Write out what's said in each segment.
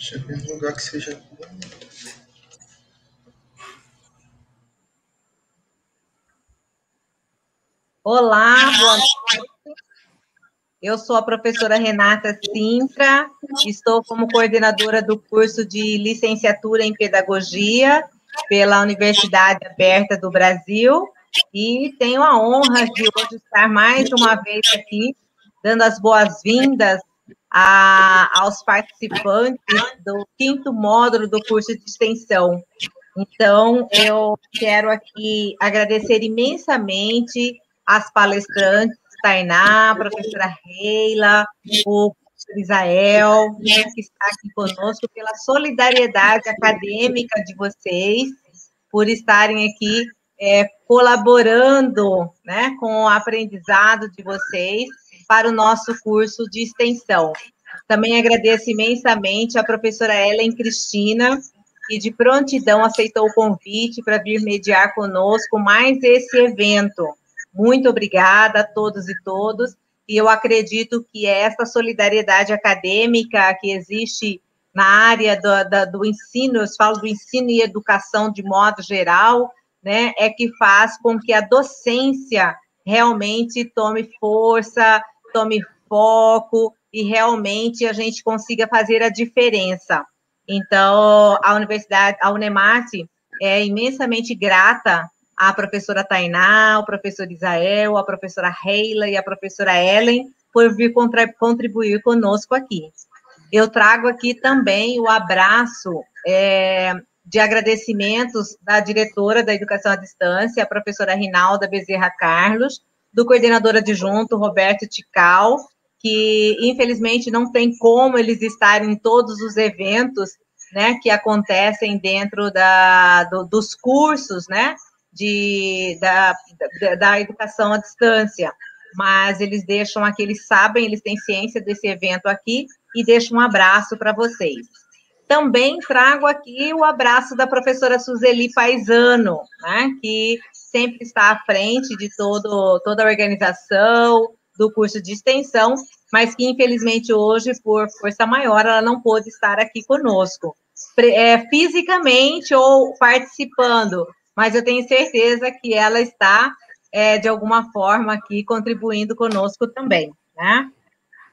Deixa eu ver um lugar que seja Olá, boa noite. Eu sou a professora Renata Sintra, estou como coordenadora do curso de licenciatura em pedagogia pela Universidade Aberta do Brasil e tenho a honra de hoje estar mais uma vez aqui, dando as boas-vindas aos participantes do quinto módulo do curso de extensão. Então, eu quero aqui agradecer imensamente as palestrantes, Tainá, a professora Reila, o professor Isael, que está aqui conosco, pela solidariedade acadêmica de vocês, por estarem aqui é, colaborando né, com o aprendizado de vocês para o nosso curso de extensão. Também agradeço imensamente a professora Ellen Cristina, que de prontidão aceitou o convite para vir mediar conosco mais esse evento. Muito obrigada a todos e todos, e eu acredito que essa solidariedade acadêmica que existe na área do, do ensino, eu falo do ensino e educação de modo geral, né, é que faz com que a docência realmente tome força, tome foco e realmente a gente consiga fazer a diferença. Então, a universidade, a Unemate é imensamente grata à professora Tainá, ao professor Isael, à professora Reila e à professora Ellen por vir contribuir conosco aqui. Eu trago aqui também o abraço é, de agradecimentos da diretora da Educação à Distância, a professora Rinalda Bezerra Carlos, do coordenador adjunto, Roberto Tical, que infelizmente não tem como eles estarem em todos os eventos né, que acontecem dentro da, do, dos cursos né, de, da, da, da, educação à distância. Mas eles deixam aqui, eles sabem, eles têm ciência desse evento aqui e deixam um abraço para vocês. Também trago aqui o abraço da professora Suzeli Paisano, né, que sempre está à frente de todo, toda a organização do curso de extensão, mas que infelizmente hoje, por força maior, ela não pôde estar aqui conosco, é, fisicamente ou participando, mas eu tenho certeza que ela está, é, de alguma forma, aqui contribuindo conosco também, né?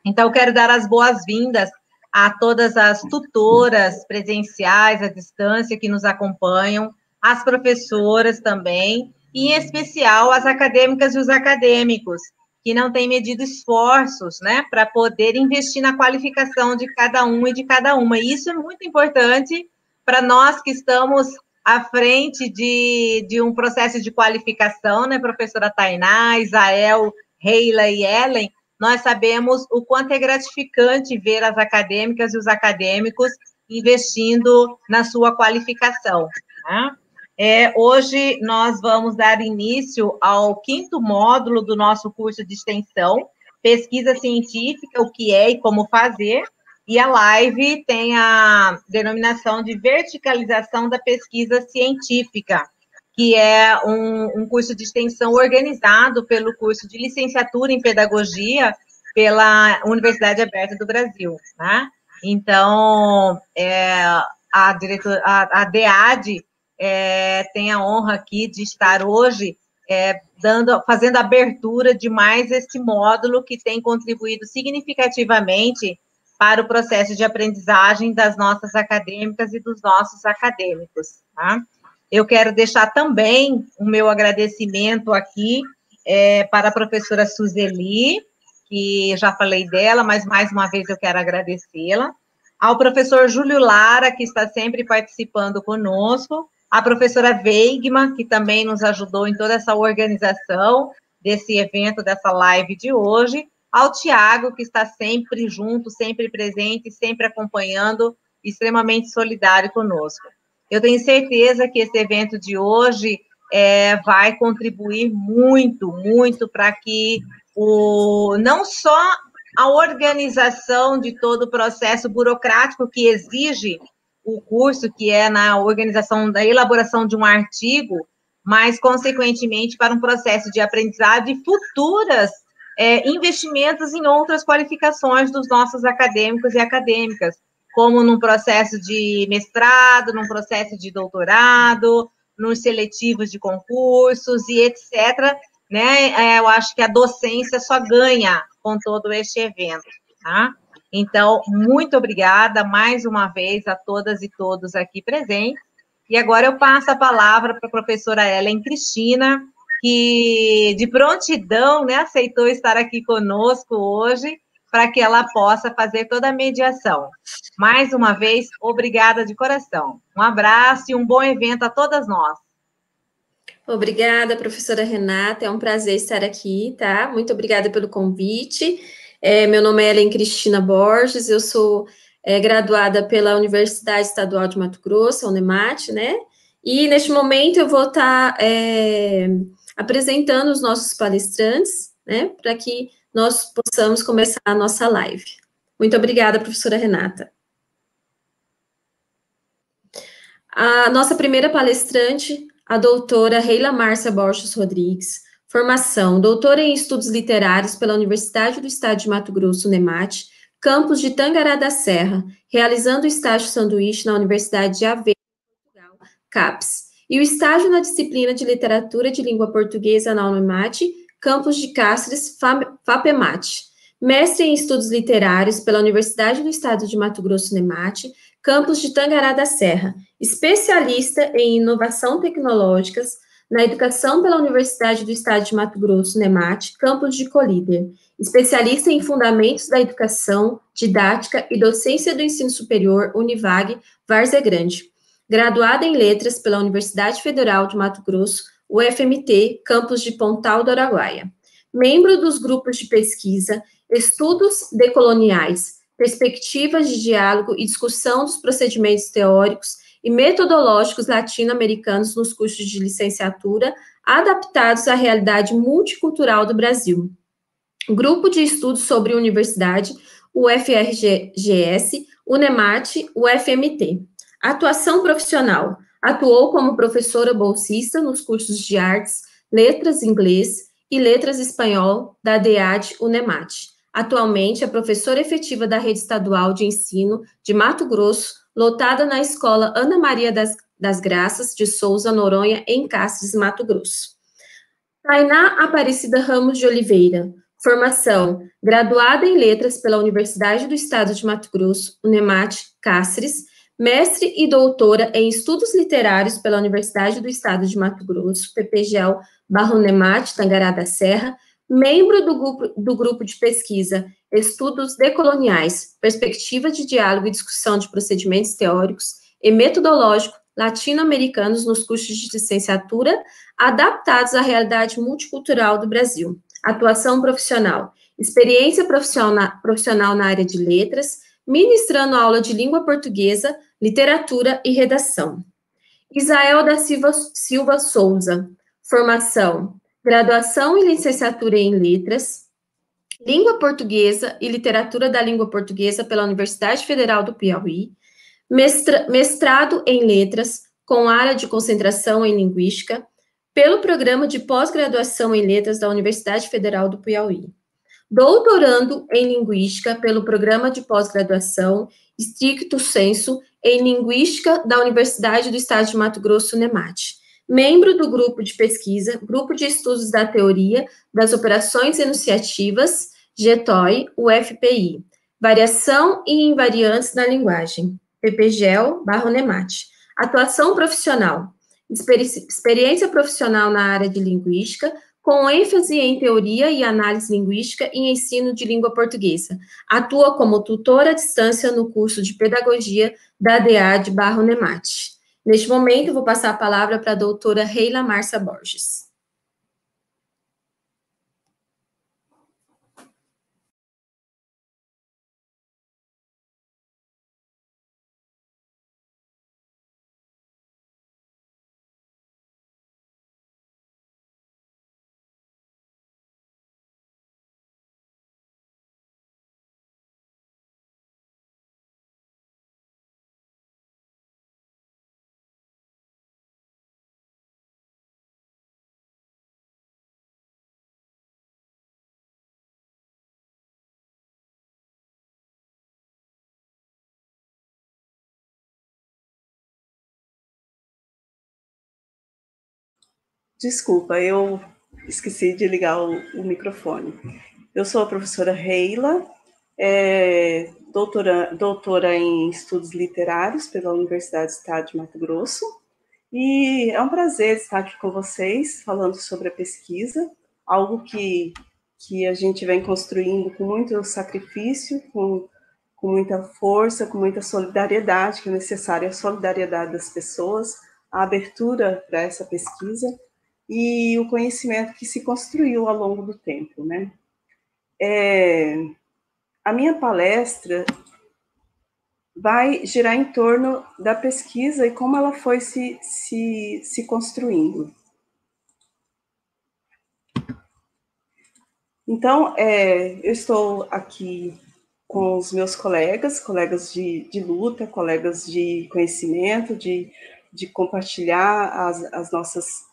Então, quero dar as boas-vindas a todas as tutoras presenciais, à distância, que nos acompanham, as professoras também, em especial as acadêmicas e os acadêmicos, que não têm medido esforços, né, para poder investir na qualificação de cada um e de cada uma. E isso é muito importante para nós que estamos à frente de, de um processo de qualificação, né, professora Tainá, Isael, Reila e Ellen, nós sabemos o quanto é gratificante ver as acadêmicas e os acadêmicos investindo na sua qualificação. Né? É, hoje nós vamos dar início ao quinto módulo do nosso curso de extensão, pesquisa científica, o que é e como fazer, e a live tem a denominação de verticalização da pesquisa científica que é um, um, curso de extensão organizado pelo curso de licenciatura em pedagogia pela Universidade Aberta do Brasil, né? Então, é, a, diretor, a, a DEAD é, tem a honra aqui de estar hoje é, dando, fazendo a abertura de mais este módulo que tem contribuído significativamente para o processo de aprendizagem das nossas acadêmicas e dos nossos acadêmicos. Tá? Eu quero deixar também o meu agradecimento aqui é, para a professora Suzeli, que já falei dela, mas mais uma vez eu quero agradecê-la. Ao professor Júlio Lara, que está sempre participando conosco. A professora Veigma, que também nos ajudou em toda essa organização desse evento, dessa live de hoje. Ao Tiago, que está sempre junto, sempre presente, sempre acompanhando, extremamente solidário conosco. Eu tenho certeza que esse evento de hoje é, vai contribuir muito, muito para que o, não só a organização de todo o processo burocrático que exige o curso, que é na organização da elaboração de um artigo, mas, consequentemente, para um processo de aprendizado e futuras é, investimentos em outras qualificações dos nossos acadêmicos e acadêmicas, como num processo de mestrado, num processo de doutorado, nos seletivos de concursos e etc. Né? É, eu acho que a docência só ganha com todo este evento. Tá? Então, muito obrigada mais uma vez a todas e todos aqui presentes. E agora eu passo a palavra para a professora Ellen Cristina, que de prontidão né, aceitou estar aqui conosco hoje para que ela possa fazer toda a mediação. Mais uma vez, obrigada de coração. Um abraço e um bom evento a todas nós. Obrigada, professora Renata. É um prazer estar aqui, tá? Muito obrigada pelo convite. É, meu nome é Ellen Cristina Borges, eu sou é, graduada pela Universidade Estadual de Mato Grosso, a Unemat, né? E neste momento eu vou estar tá, é, apresentando os nossos palestrantes, né? Para que nós possamos começar a nossa live. Muito obrigada, professora Renata. A nossa primeira palestrante, a doutora Reila Márcia Borges Rodrigues, formação, doutora em estudos literários pela Universidade do Estado de Mato Grosso, NEMAT, campus de Tangará da Serra, realizando o estágio sanduíche na Universidade de Aveiro, Portugal, CAPES, e o estágio na disciplina de literatura de língua portuguesa na UNEMAT, campus de Cáceres, FAPEMAT. Mestre em Estudos Literários pela Universidade do Estado de Mato Grosso, NEMAT, campus de Tangará da Serra. Especialista em Inovação Tecnológicas na Educação pela Universidade do Estado de Mato Grosso, NEMAT, campus de Colíder. Especialista em Fundamentos da Educação, Didática e Docência do Ensino Superior, Univag, Várzea Grande. Graduada em Letras pela Universidade Federal de Mato Grosso, o FMT, campus de Pontal do Araguaia. Membro dos grupos de pesquisa Estudos Decoloniais, Perspectivas de Diálogo e Discussão dos Procedimentos Teóricos e Metodológicos Latino-Americanos nos cursos de licenciatura adaptados à realidade multicultural do Brasil. Grupo de Estudos sobre Universidade, UFRGS, UNEMAT, UFMT. Atuação profissional Atuou como professora bolsista nos cursos de artes, letras inglês e letras espanhol da DEAD Unemat. Atualmente é professora efetiva da rede estadual de ensino de Mato Grosso, lotada na escola Ana Maria das, das Graças de Souza Noronha, em Cáceres, Mato Grosso. Tainá Aparecida Ramos de Oliveira, formação, graduada em letras pela Universidade do Estado de Mato Grosso, Unemat, Cáceres, mestre e doutora em Estudos Literários pela Universidade do Estado de Mato Grosso, PPGEL Barro Nemate, Tangará da Serra, membro do grupo, do grupo de pesquisa Estudos Decoloniais, Perspectiva de Diálogo e Discussão de Procedimentos Teóricos e Metodológicos Latino-Americanos nos cursos de licenciatura adaptados à realidade multicultural do Brasil. Atuação profissional, experiência profissional, profissional na área de letras, ministrando aula de língua portuguesa, literatura e redação. Isael da Silva, Silva Souza, formação, graduação e licenciatura em letras, língua portuguesa e literatura da língua portuguesa pela Universidade Federal do Piauí, mestra, mestrado em letras com área de concentração em linguística pelo programa de pós-graduação em letras da Universidade Federal do Piauí doutorando em Linguística pelo Programa de Pós-Graduação Stricto Senso em Linguística da Universidade do Estado de Mato Grosso, NEMAT. Membro do grupo de pesquisa, Grupo de Estudos da Teoria das Operações Enunciativas, GETOI, UFPI. Variação e invariantes na linguagem, PPGEL, barro NEMAT. Atuação profissional, experiência profissional na área de linguística, com ênfase em teoria e análise linguística e ensino de língua portuguesa. Atua como tutora à distância no curso de pedagogia da DA de Barro Nemate. Neste momento, vou passar a palavra para a doutora Reila Marcia Borges. Desculpa, eu esqueci de ligar o, o microfone. Eu sou a professora Reila, é, doutora, doutora em estudos literários pela Universidade do Estado de Mato Grosso, e é um prazer estar aqui com vocês, falando sobre a pesquisa, algo que, que a gente vem construindo com muito sacrifício, com, com muita força, com muita solidariedade, que é necessária a solidariedade das pessoas, a abertura para essa pesquisa e o conhecimento que se construiu ao longo do tempo, né? É, a minha palestra vai girar em torno da pesquisa e como ela foi se, se, se construindo. Então, é, eu estou aqui com os meus colegas, colegas de, de luta, colegas de conhecimento, de, de compartilhar as, as, nossas,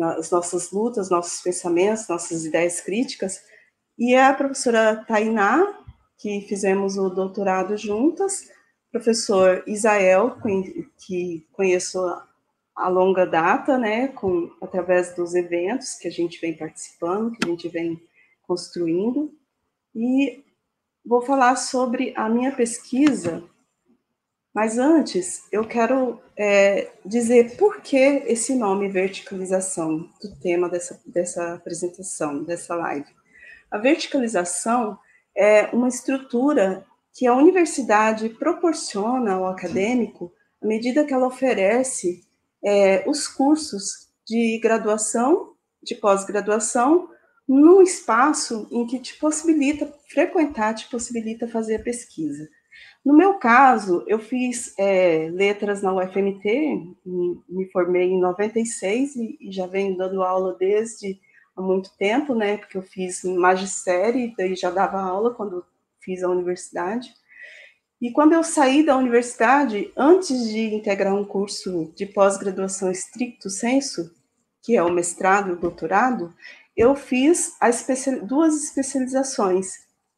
as nossas lutas, nossos pensamentos, nossas ideias críticas, e é a professora Tainá, que fizemos o doutorado juntas, professor Isael, que conheço a longa data, né, com, através dos eventos que a gente vem participando, que a gente vem construindo, e vou falar sobre a minha pesquisa, mas antes eu quero é, dizer por que esse nome verticalização do tema dessa, dessa apresentação, dessa live. A verticalização é uma estrutura que a universidade proporciona ao acadêmico à medida que ela oferece é, os cursos de graduação, de pós-graduação, num espaço em que te possibilita frequentar, te possibilita fazer pesquisa. No meu caso, eu fiz é, letras na UFMT, me formei em 96 e, e já venho dando aula desde há muito tempo, né? Porque eu fiz magistério, daí já dava aula quando fiz a universidade. E quando eu saí da universidade, antes de integrar um curso de pós-graduação estricto senso, que é o mestrado e o doutorado, eu fiz duas especializações,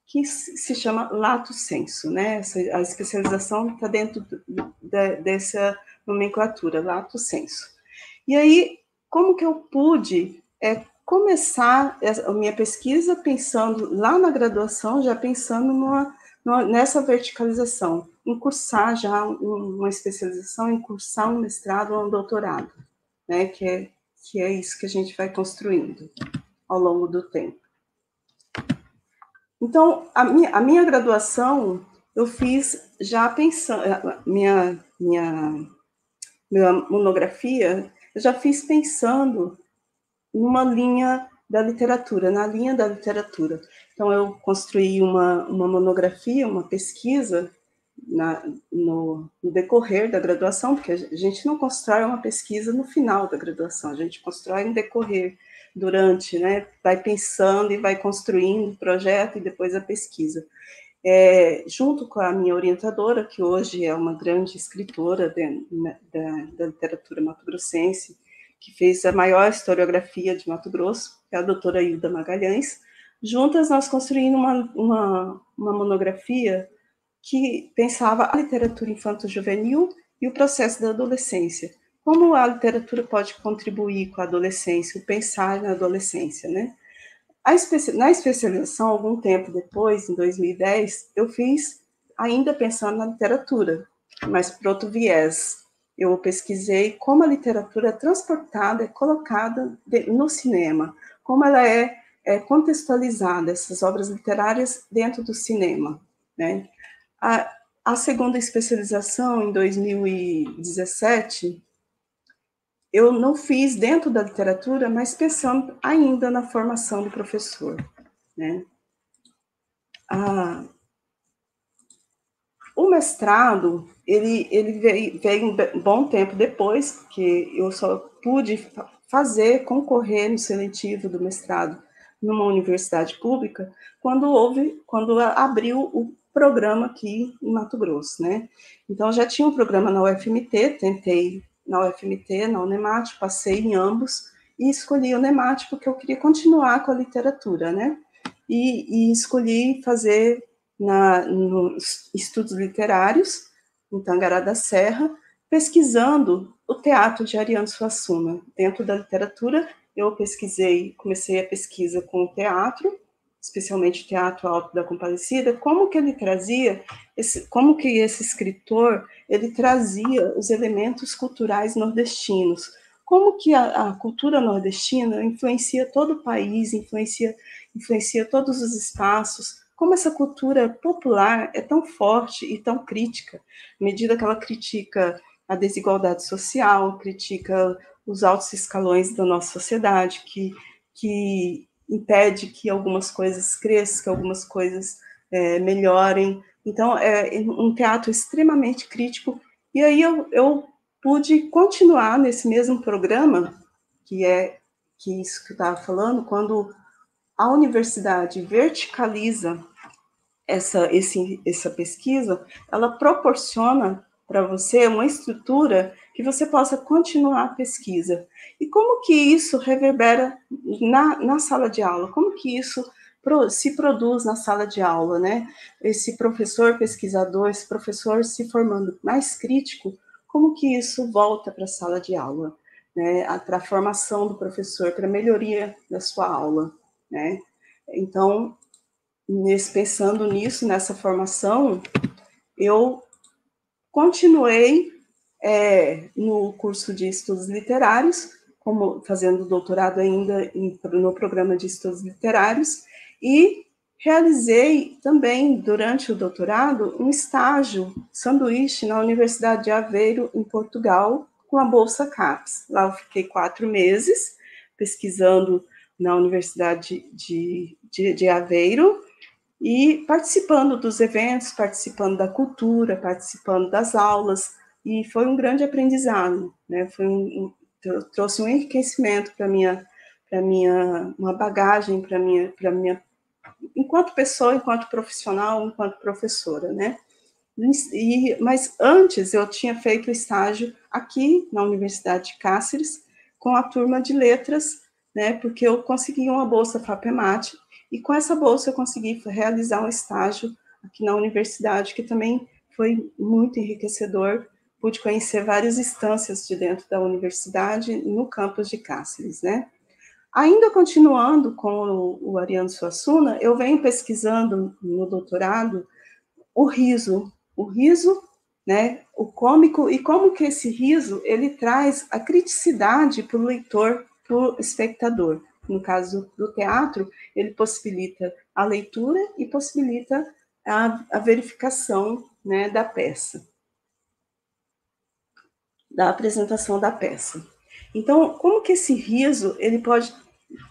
que se chama lato senso, né? a especialização está dentro de, dessa nomenclatura, lato senso. E aí, como que eu pude é, começar a minha pesquisa pensando lá na graduação, já pensando numa, numa, nessa verticalização, em cursar já uma especialização, em cursar um mestrado ou um doutorado, né, que é, que é isso que a gente vai construindo ao longo do tempo. Então, a minha, a minha graduação, eu fiz já pensando, minha, minha, minha monografia, eu já fiz pensando numa linha da literatura, na linha da literatura. Então, eu construí uma, uma monografia, uma pesquisa na, no, no, decorrer da graduação, porque a gente não constrói uma pesquisa no final da graduação, a gente constrói no decorrer, durante, né? Vai pensando e vai construindo o projeto e depois a pesquisa. É, junto com a minha orientadora, que hoje é uma grande escritora de, da, da literatura mato-grossense, que fez a maior historiografia de Mato Grosso, que é a doutora Hilda Magalhães. Juntas, nós construímos uma, uma, uma monografia que pensava a literatura infanto-juvenil e o processo da adolescência. Como a literatura pode contribuir com a adolescência, o pensar na adolescência, né? Na especialização, algum tempo depois, em 2010, eu fiz ainda pensando na literatura, mas por outro viés, eu pesquisei como a literatura é transportada, é colocada no cinema, como ela é, é contextualizada, essas obras literárias dentro do cinema. Né? A, a segunda especialização, em 2017, eu não fiz dentro da literatura, mas pensando ainda na formação do professor. Né? Ah, o mestrado, ele, ele veio, veio, um bom tempo depois, porque eu só pude fazer, concorrer no seletivo do mestrado numa universidade pública, quando houve, quando abriu o programa aqui em Mato Grosso, né? Então, já tinha um programa na UFMT, tentei na UFMT, na Unemat, passei em ambos, e escolhi o Unemat porque eu queria continuar com a literatura, né? E, e escolhi fazer na, nos estudos literários, em Tangará da Serra, pesquisando o teatro de Ariano Suassuna, dentro da literatura eu pesquisei, comecei a pesquisa com o teatro, especialmente o Teatro Alto da Compadecida, como que ele trazia, esse, como que esse escritor, ele trazia os elementos culturais nordestinos, como que a, a cultura nordestina influencia todo o país, influencia, influencia todos os espaços, como essa cultura popular é tão forte e tão crítica, à medida que ela critica a desigualdade social, critica os altos escalões da nossa sociedade, que, que impede que algumas coisas cresçam, que algumas coisas é, melhorem. Então, é um teatro extremamente crítico. E aí eu, eu pude continuar nesse mesmo programa, que é que isso que eu estava falando, quando a universidade verticaliza essa, esse, essa pesquisa, ela proporciona para você uma estrutura que você possa continuar a pesquisa. E como que isso reverbera na, na sala de aula? Como que isso pro, se produz na sala de aula, né? Esse professor pesquisador, esse professor se formando mais crítico, como que isso volta para a sala de aula? Né, para a formação do professor, para a melhoria da sua aula, né? Então, nesse, pensando nisso, nessa formação, eu continuei é, no curso de estudos literários, como fazendo doutorado ainda em, no programa de estudos literários, e realizei também, durante o doutorado, um estágio sanduíche na Universidade de Aveiro, em Portugal, com a Bolsa CAPES. Lá eu fiquei quatro meses pesquisando na Universidade de, de, de Aveiro, e participando dos eventos, participando da cultura, participando das aulas, e foi um grande aprendizado, né? Foi um, trouxe um enriquecimento para minha para minha uma bagagem para minha para minha enquanto pessoa, enquanto profissional, enquanto professora, né? E, mas antes eu tinha feito estágio aqui na Universidade de Cáceres com a turma de letras, né? Porque eu consegui uma bolsa FAPEMAT e com essa bolsa eu consegui realizar um estágio aqui na universidade, que também foi muito enriquecedor. Pude conhecer várias instâncias de dentro da universidade no campus de Cáceres, né? Ainda continuando com o Ariano Suassuna, eu venho pesquisando no doutorado o riso, o riso, né, o cômico, e como que esse riso, ele traz a criticidade para o leitor, para o espectador no caso do teatro, ele possibilita a leitura e possibilita a, a verificação né, da peça, da apresentação da peça. Então, como que esse riso, ele pode,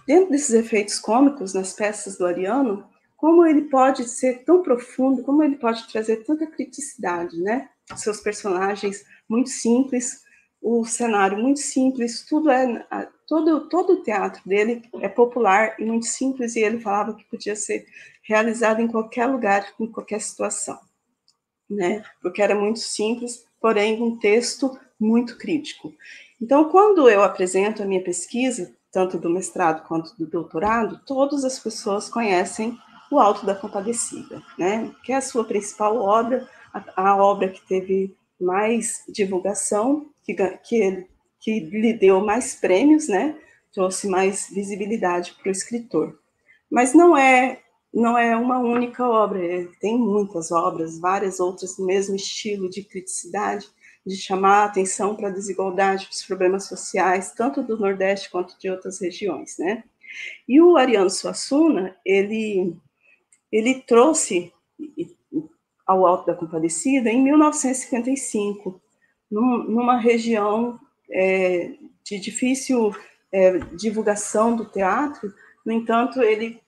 dentro desses efeitos cômicos nas peças do Ariano, como ele pode ser tão profundo, como ele pode trazer tanta criticidade, né? Seus personagens muito simples, o cenário muito simples, tudo é todo todo o teatro dele é popular e muito simples e ele falava que podia ser realizado em qualquer lugar, em qualquer situação, né? Porque era muito simples, porém um texto muito crítico. Então, quando eu apresento a minha pesquisa, tanto do mestrado quanto do doutorado, todas as pessoas conhecem o Alto da Compadecida, né? Que é a sua principal obra, a, a obra que teve mais divulgação que, que, que lhe deu mais prêmios, né? Trouxe mais visibilidade para o escritor. Mas não é não é uma única obra, é, tem muitas obras, várias outras do mesmo estilo de criticidade, de chamar a atenção para a desigualdade, para os problemas sociais, tanto do Nordeste quanto de outras regiões, né? E o Ariano Suassuna, ele, ele trouxe ao Alto da Compadecida em 1955, num, numa região é, de difícil é, divulgação do teatro, no entanto, ele,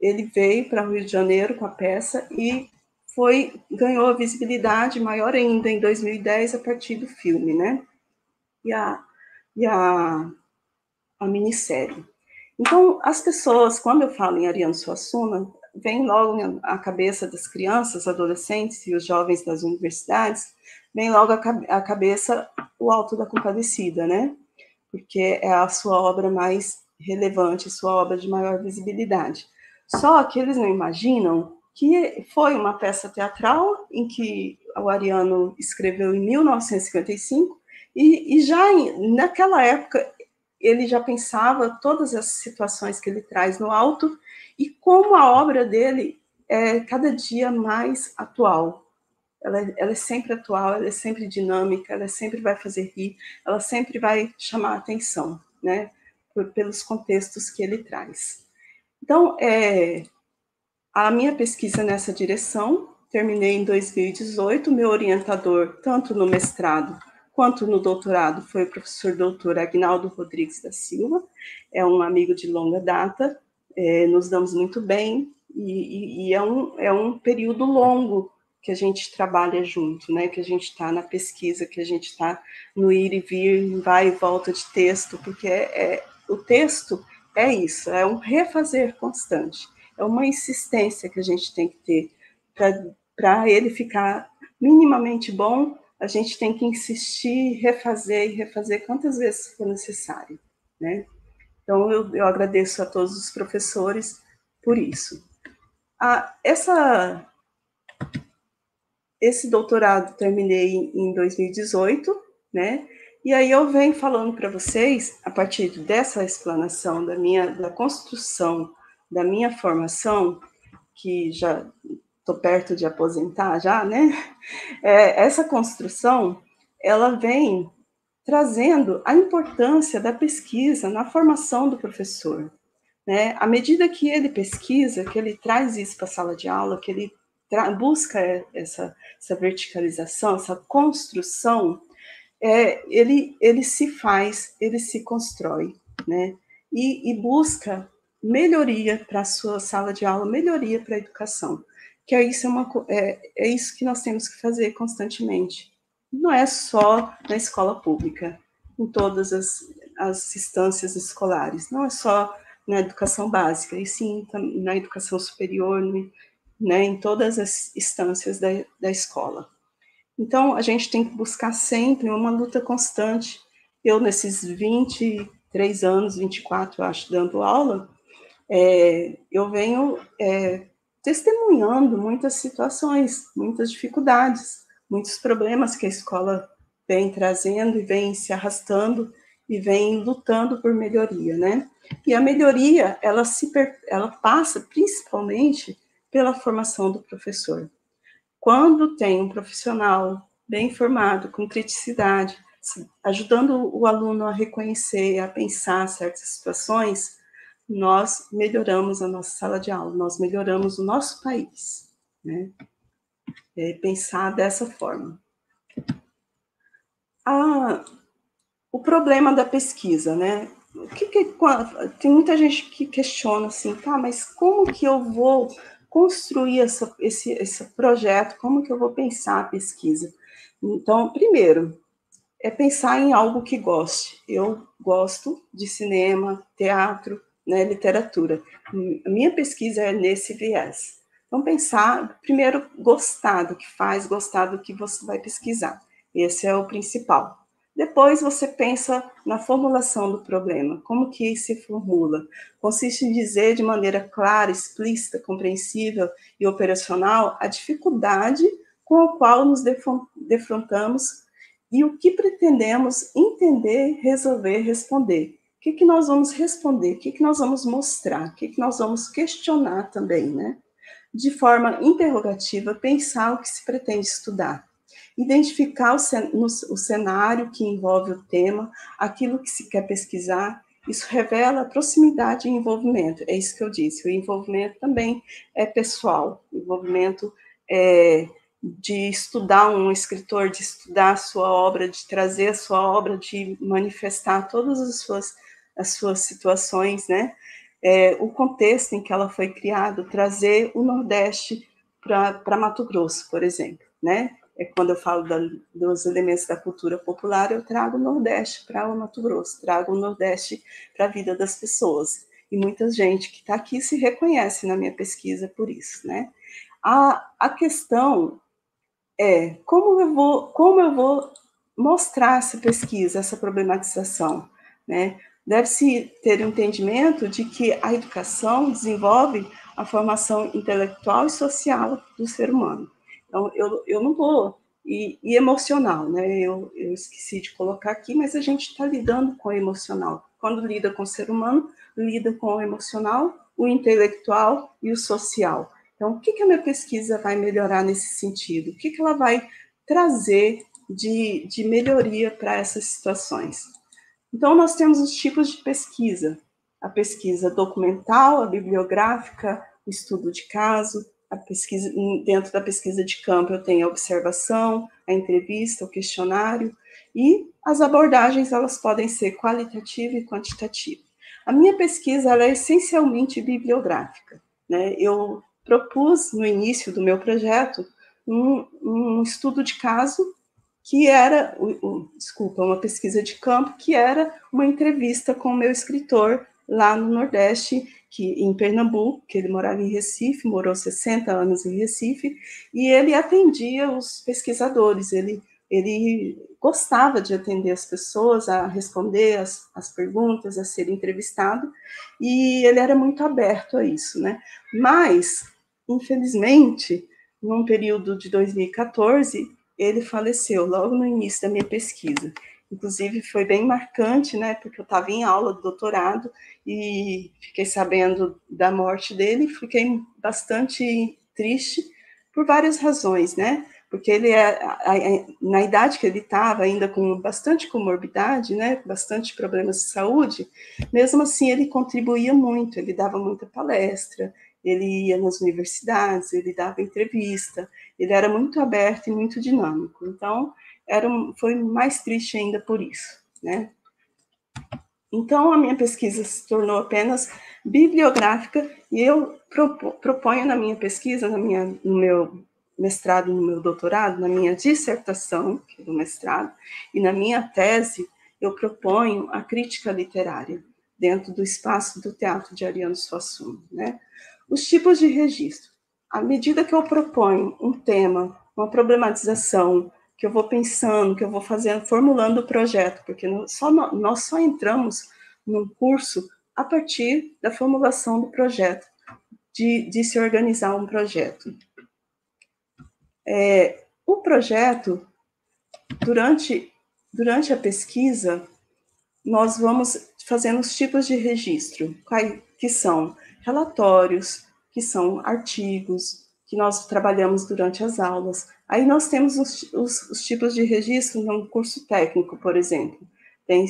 ele veio para o Rio de Janeiro com a peça e foi ganhou a visibilidade maior ainda em 2010 a partir do filme, né? E a, e a, a minissérie. Então, as pessoas, quando eu falo em Ariano Suassuna, vem logo à cabeça das crianças, adolescentes e os jovens das universidades vem logo à cabeça o Alto da Compadecida, né? Porque é a sua obra mais relevante, sua obra de maior visibilidade. Só que eles não imaginam que foi uma peça teatral em que o Ariano escreveu em 1955 e, e já em, naquela época ele já pensava todas as situações que ele traz no alto e como a obra dele é cada dia mais atual. Ela, ela é sempre atual, ela é sempre dinâmica, ela sempre vai fazer rir, ela sempre vai chamar atenção, né? Por, pelos contextos que ele traz. Então, é, a minha pesquisa nessa direção terminei em 2018. Meu orientador, tanto no mestrado quanto no doutorado, foi o professor doutor Agnaldo Rodrigues da Silva, é um amigo de longa data, é, nos damos muito bem, e, e, é, um, é um período longo que a gente trabalha junto, né? Que a gente está na pesquisa, que a gente está no ir e vir, vai e volta de texto, porque é, é, o texto é isso, é um refazer constante, é uma insistência que a gente tem que ter para ele ficar minimamente bom a gente tem que insistir, refazer e refazer quantas vezes for necessário, né? Então, eu, eu agradeço a todos os professores por isso. Ah, essa, esse doutorado terminei em 2018, né? E aí eu venho falando para vocês, a partir dessa explanação da minha, da construção da minha formação, que já estou perto de aposentar já, né? É, essa construção, ela vem trazendo a importância da pesquisa na formação do professor. Né? À medida que ele pesquisa, que ele traz isso para a sala de aula, que ele busca essa, essa, verticalização, essa construção, é, ele, ele se faz, ele se constrói, né? E, e busca melhoria para a sua sala de aula, melhoria para a educação que é isso, é, uma, é, é isso que nós temos que fazer constantemente. Não é só na escola pública, em todas as, as instâncias escolares, não é só na educação básica, e sim na educação superior, né, em todas as instâncias da, da escola. Então, a gente tem que buscar sempre uma luta constante. Eu, nesses 23 anos, 24, eu acho, dando aula, é, eu venho é, testemunhando muitas situações, muitas dificuldades, muitos problemas que a escola vem trazendo e vem se arrastando e vem lutando por melhoria, né? E a melhoria, ela se ela passa principalmente pela formação do professor. Quando tem um profissional bem formado, com criticidade, ajudando o aluno a reconhecer, a pensar certas situações, nós melhoramos a nossa sala de aula, nós melhoramos o nosso país, né? É, pensar dessa forma. Ah, o problema da pesquisa, né? Que, que, tem muita gente que questiona assim, tá, mas como que eu vou construir essa, esse, esse projeto? Como que eu vou pensar a pesquisa? Então, primeiro, é pensar em algo que goste. Eu gosto de cinema, teatro, né, literatura. A minha pesquisa é nesse viés. Então, pensar, primeiro, gostar do que faz, gostar do que você vai pesquisar. Esse é o principal. Depois você pensa na formulação do problema, como que se formula. Consiste em dizer de maneira clara, explícita, compreensível e operacional a dificuldade com a qual nos defrontamos e o que pretendemos entender, resolver, responder que, que nós vamos responder, o que, que nós vamos mostrar, o que, que nós vamos questionar também, né? De forma interrogativa, pensar o que se pretende estudar, identificar o, cenário que envolve o tema, aquilo que se quer pesquisar, isso revela proximidade e envolvimento, é isso que eu disse, o envolvimento também é pessoal, o envolvimento é, de estudar um escritor, de estudar a sua obra, de trazer a sua obra, de manifestar todas as suas as suas situações, né? É, o contexto em que ela foi criada, trazer o Nordeste para Mato Grosso, por exemplo, né? É quando eu falo da, dos elementos da cultura popular, eu trago o Nordeste para o Mato Grosso, trago o Nordeste para a vida das pessoas. E muita gente que está aqui se reconhece na minha pesquisa por isso, né? A, a questão é como eu vou como eu vou mostrar essa pesquisa, essa problematização, né? Deve-se ter um entendimento de que a educação desenvolve a formação intelectual e social do ser humano. Então, eu, eu não vou. E, e emocional, né? Eu, eu esqueci de colocar aqui, mas a gente está lidando com o emocional. quando lida com o ser humano, lida com o emocional, o intelectual e o social. Então, o que, que a minha pesquisa vai melhorar nesse sentido? O que, que ela vai trazer de, de melhoria para essas situações? Então, nós temos os tipos de pesquisa: a pesquisa documental, a bibliográfica, o estudo de caso, pesquisa, dentro da pesquisa de campo eu tenho a observação, a entrevista, o questionário, e as abordagens elas podem ser qualitativa e quantitativa. A minha pesquisa ela é essencialmente bibliográfica. Né? Eu propus no início do meu projeto um, um estudo de caso que era, desculpa, uma pesquisa de campo que era uma entrevista com o meu escritor lá no Nordeste, que em Pernambuco, que ele morava em Recife, morou 60 anos em Recife, e ele atendia os pesquisadores, ele, ele gostava de atender as pessoas, a responder as, as perguntas, a ser entrevistado, e ele era muito aberto a isso, né? Mas, infelizmente, num período de 2014, ele faleceu logo no início da minha pesquisa. Inclusive, foi bem marcante, né? Porque eu estava em aula do doutorado e fiquei sabendo da morte dele, fiquei bastante triste por várias razões, né? Porque ele é, na idade que ele estava, ainda com bastante comorbidade, né? Bastante problemas de saúde, mesmo assim ele contribuía muito, ele dava muita palestra, ele ia nas universidades, ele dava entrevista, ele era muito aberto e muito dinâmico. Então, era, foi mais triste ainda por isso, né? Então, a minha pesquisa se tornou apenas bibliográfica e eu proponho na minha pesquisa, na minha, no meu mestrado, no meu doutorado, na minha dissertação, que é do mestrado, e na minha tese, eu proponho a crítica literária dentro do espaço do Teatro de Ariano Suassuna, né? Os tipos de registro. À medida que eu proponho um tema, uma problematização, que eu vou pensando, que eu vou fazendo, formulando o projeto, porque só, nós só entramos num curso a partir da formulação do projeto, de, de se organizar um projeto. É, o projeto, durante, durante a pesquisa, nós vamos fazendo os tipos de registro, que são relatórios, que são artigos, que nós trabalhamos durante as aulas, Aí nós temos os, os, os tipos de registro no curso técnico, por exemplo. Tem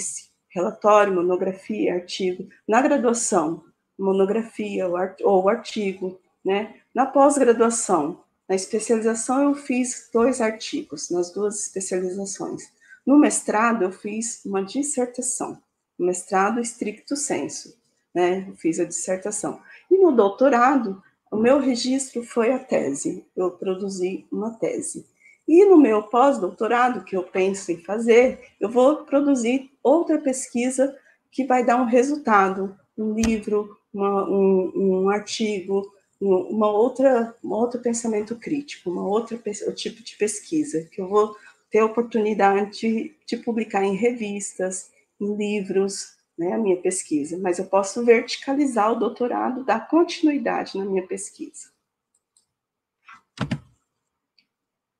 relatório, monografia, artigo. Na graduação, monografia ou artigo, né? Na pós-graduação, na especialização eu fiz dois artigos, nas duas especializações. No mestrado eu fiz uma dissertação, mestrado estricto senso, né? Eu fiz a dissertação. E no doutorado o meu registro foi a tese, eu produzi uma tese. E no meu pós-doutorado, que eu penso em fazer, eu vou produzir outra pesquisa que vai dar um resultado, um livro, uma, um, um, artigo, uma outra, um outro pensamento crítico, uma outra tipo de pesquisa, que eu vou ter a oportunidade de, de publicar em revistas, em livros, né, a minha pesquisa, mas eu posso verticalizar o doutorado, dar continuidade na minha pesquisa.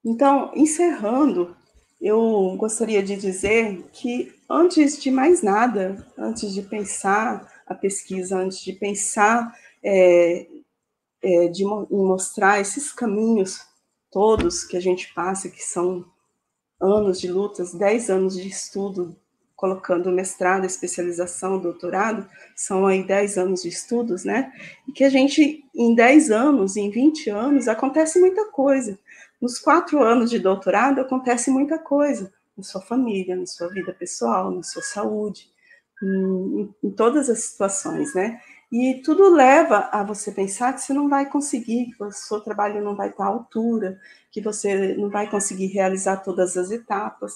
Então, encerrando, eu gostaria de dizer que, antes de mais nada, antes de pensar a pesquisa, antes de pensar é, é, de mostrar esses caminhos todos que a gente passa, que são anos de lutas, dez anos de estudo colocando mestrado, especialização, doutorado, são aí 10 anos de estudos, né? E que a gente, em 10 anos, em 20 anos, acontece muita coisa. Nos quatro anos de doutorado, acontece muita coisa na sua família, na sua vida pessoal, na sua saúde, em, em todas as situações, né? E tudo leva a você pensar que você não vai conseguir, que o seu trabalho não vai estar à altura, que você não vai conseguir realizar todas as etapas.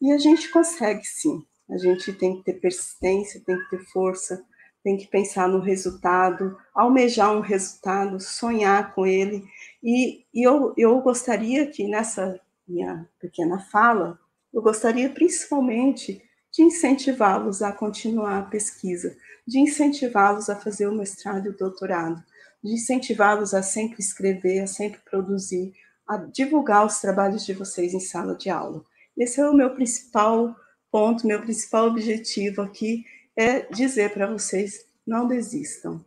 E a gente consegue sim. A gente tem que ter persistência, tem que ter força, tem que pensar no resultado, almejar um resultado, sonhar com ele. E, e eu, eu gostaria que nessa minha pequena fala, eu gostaria principalmente de incentivá-los a continuar a pesquisa, de incentivá-los a fazer o mestrado e o doutorado, de incentivá-los a sempre escrever, a sempre produzir, a divulgar os trabalhos de vocês em sala de aula. Esse é o meu principal ponto, meu principal objetivo aqui é dizer para vocês: não desistam.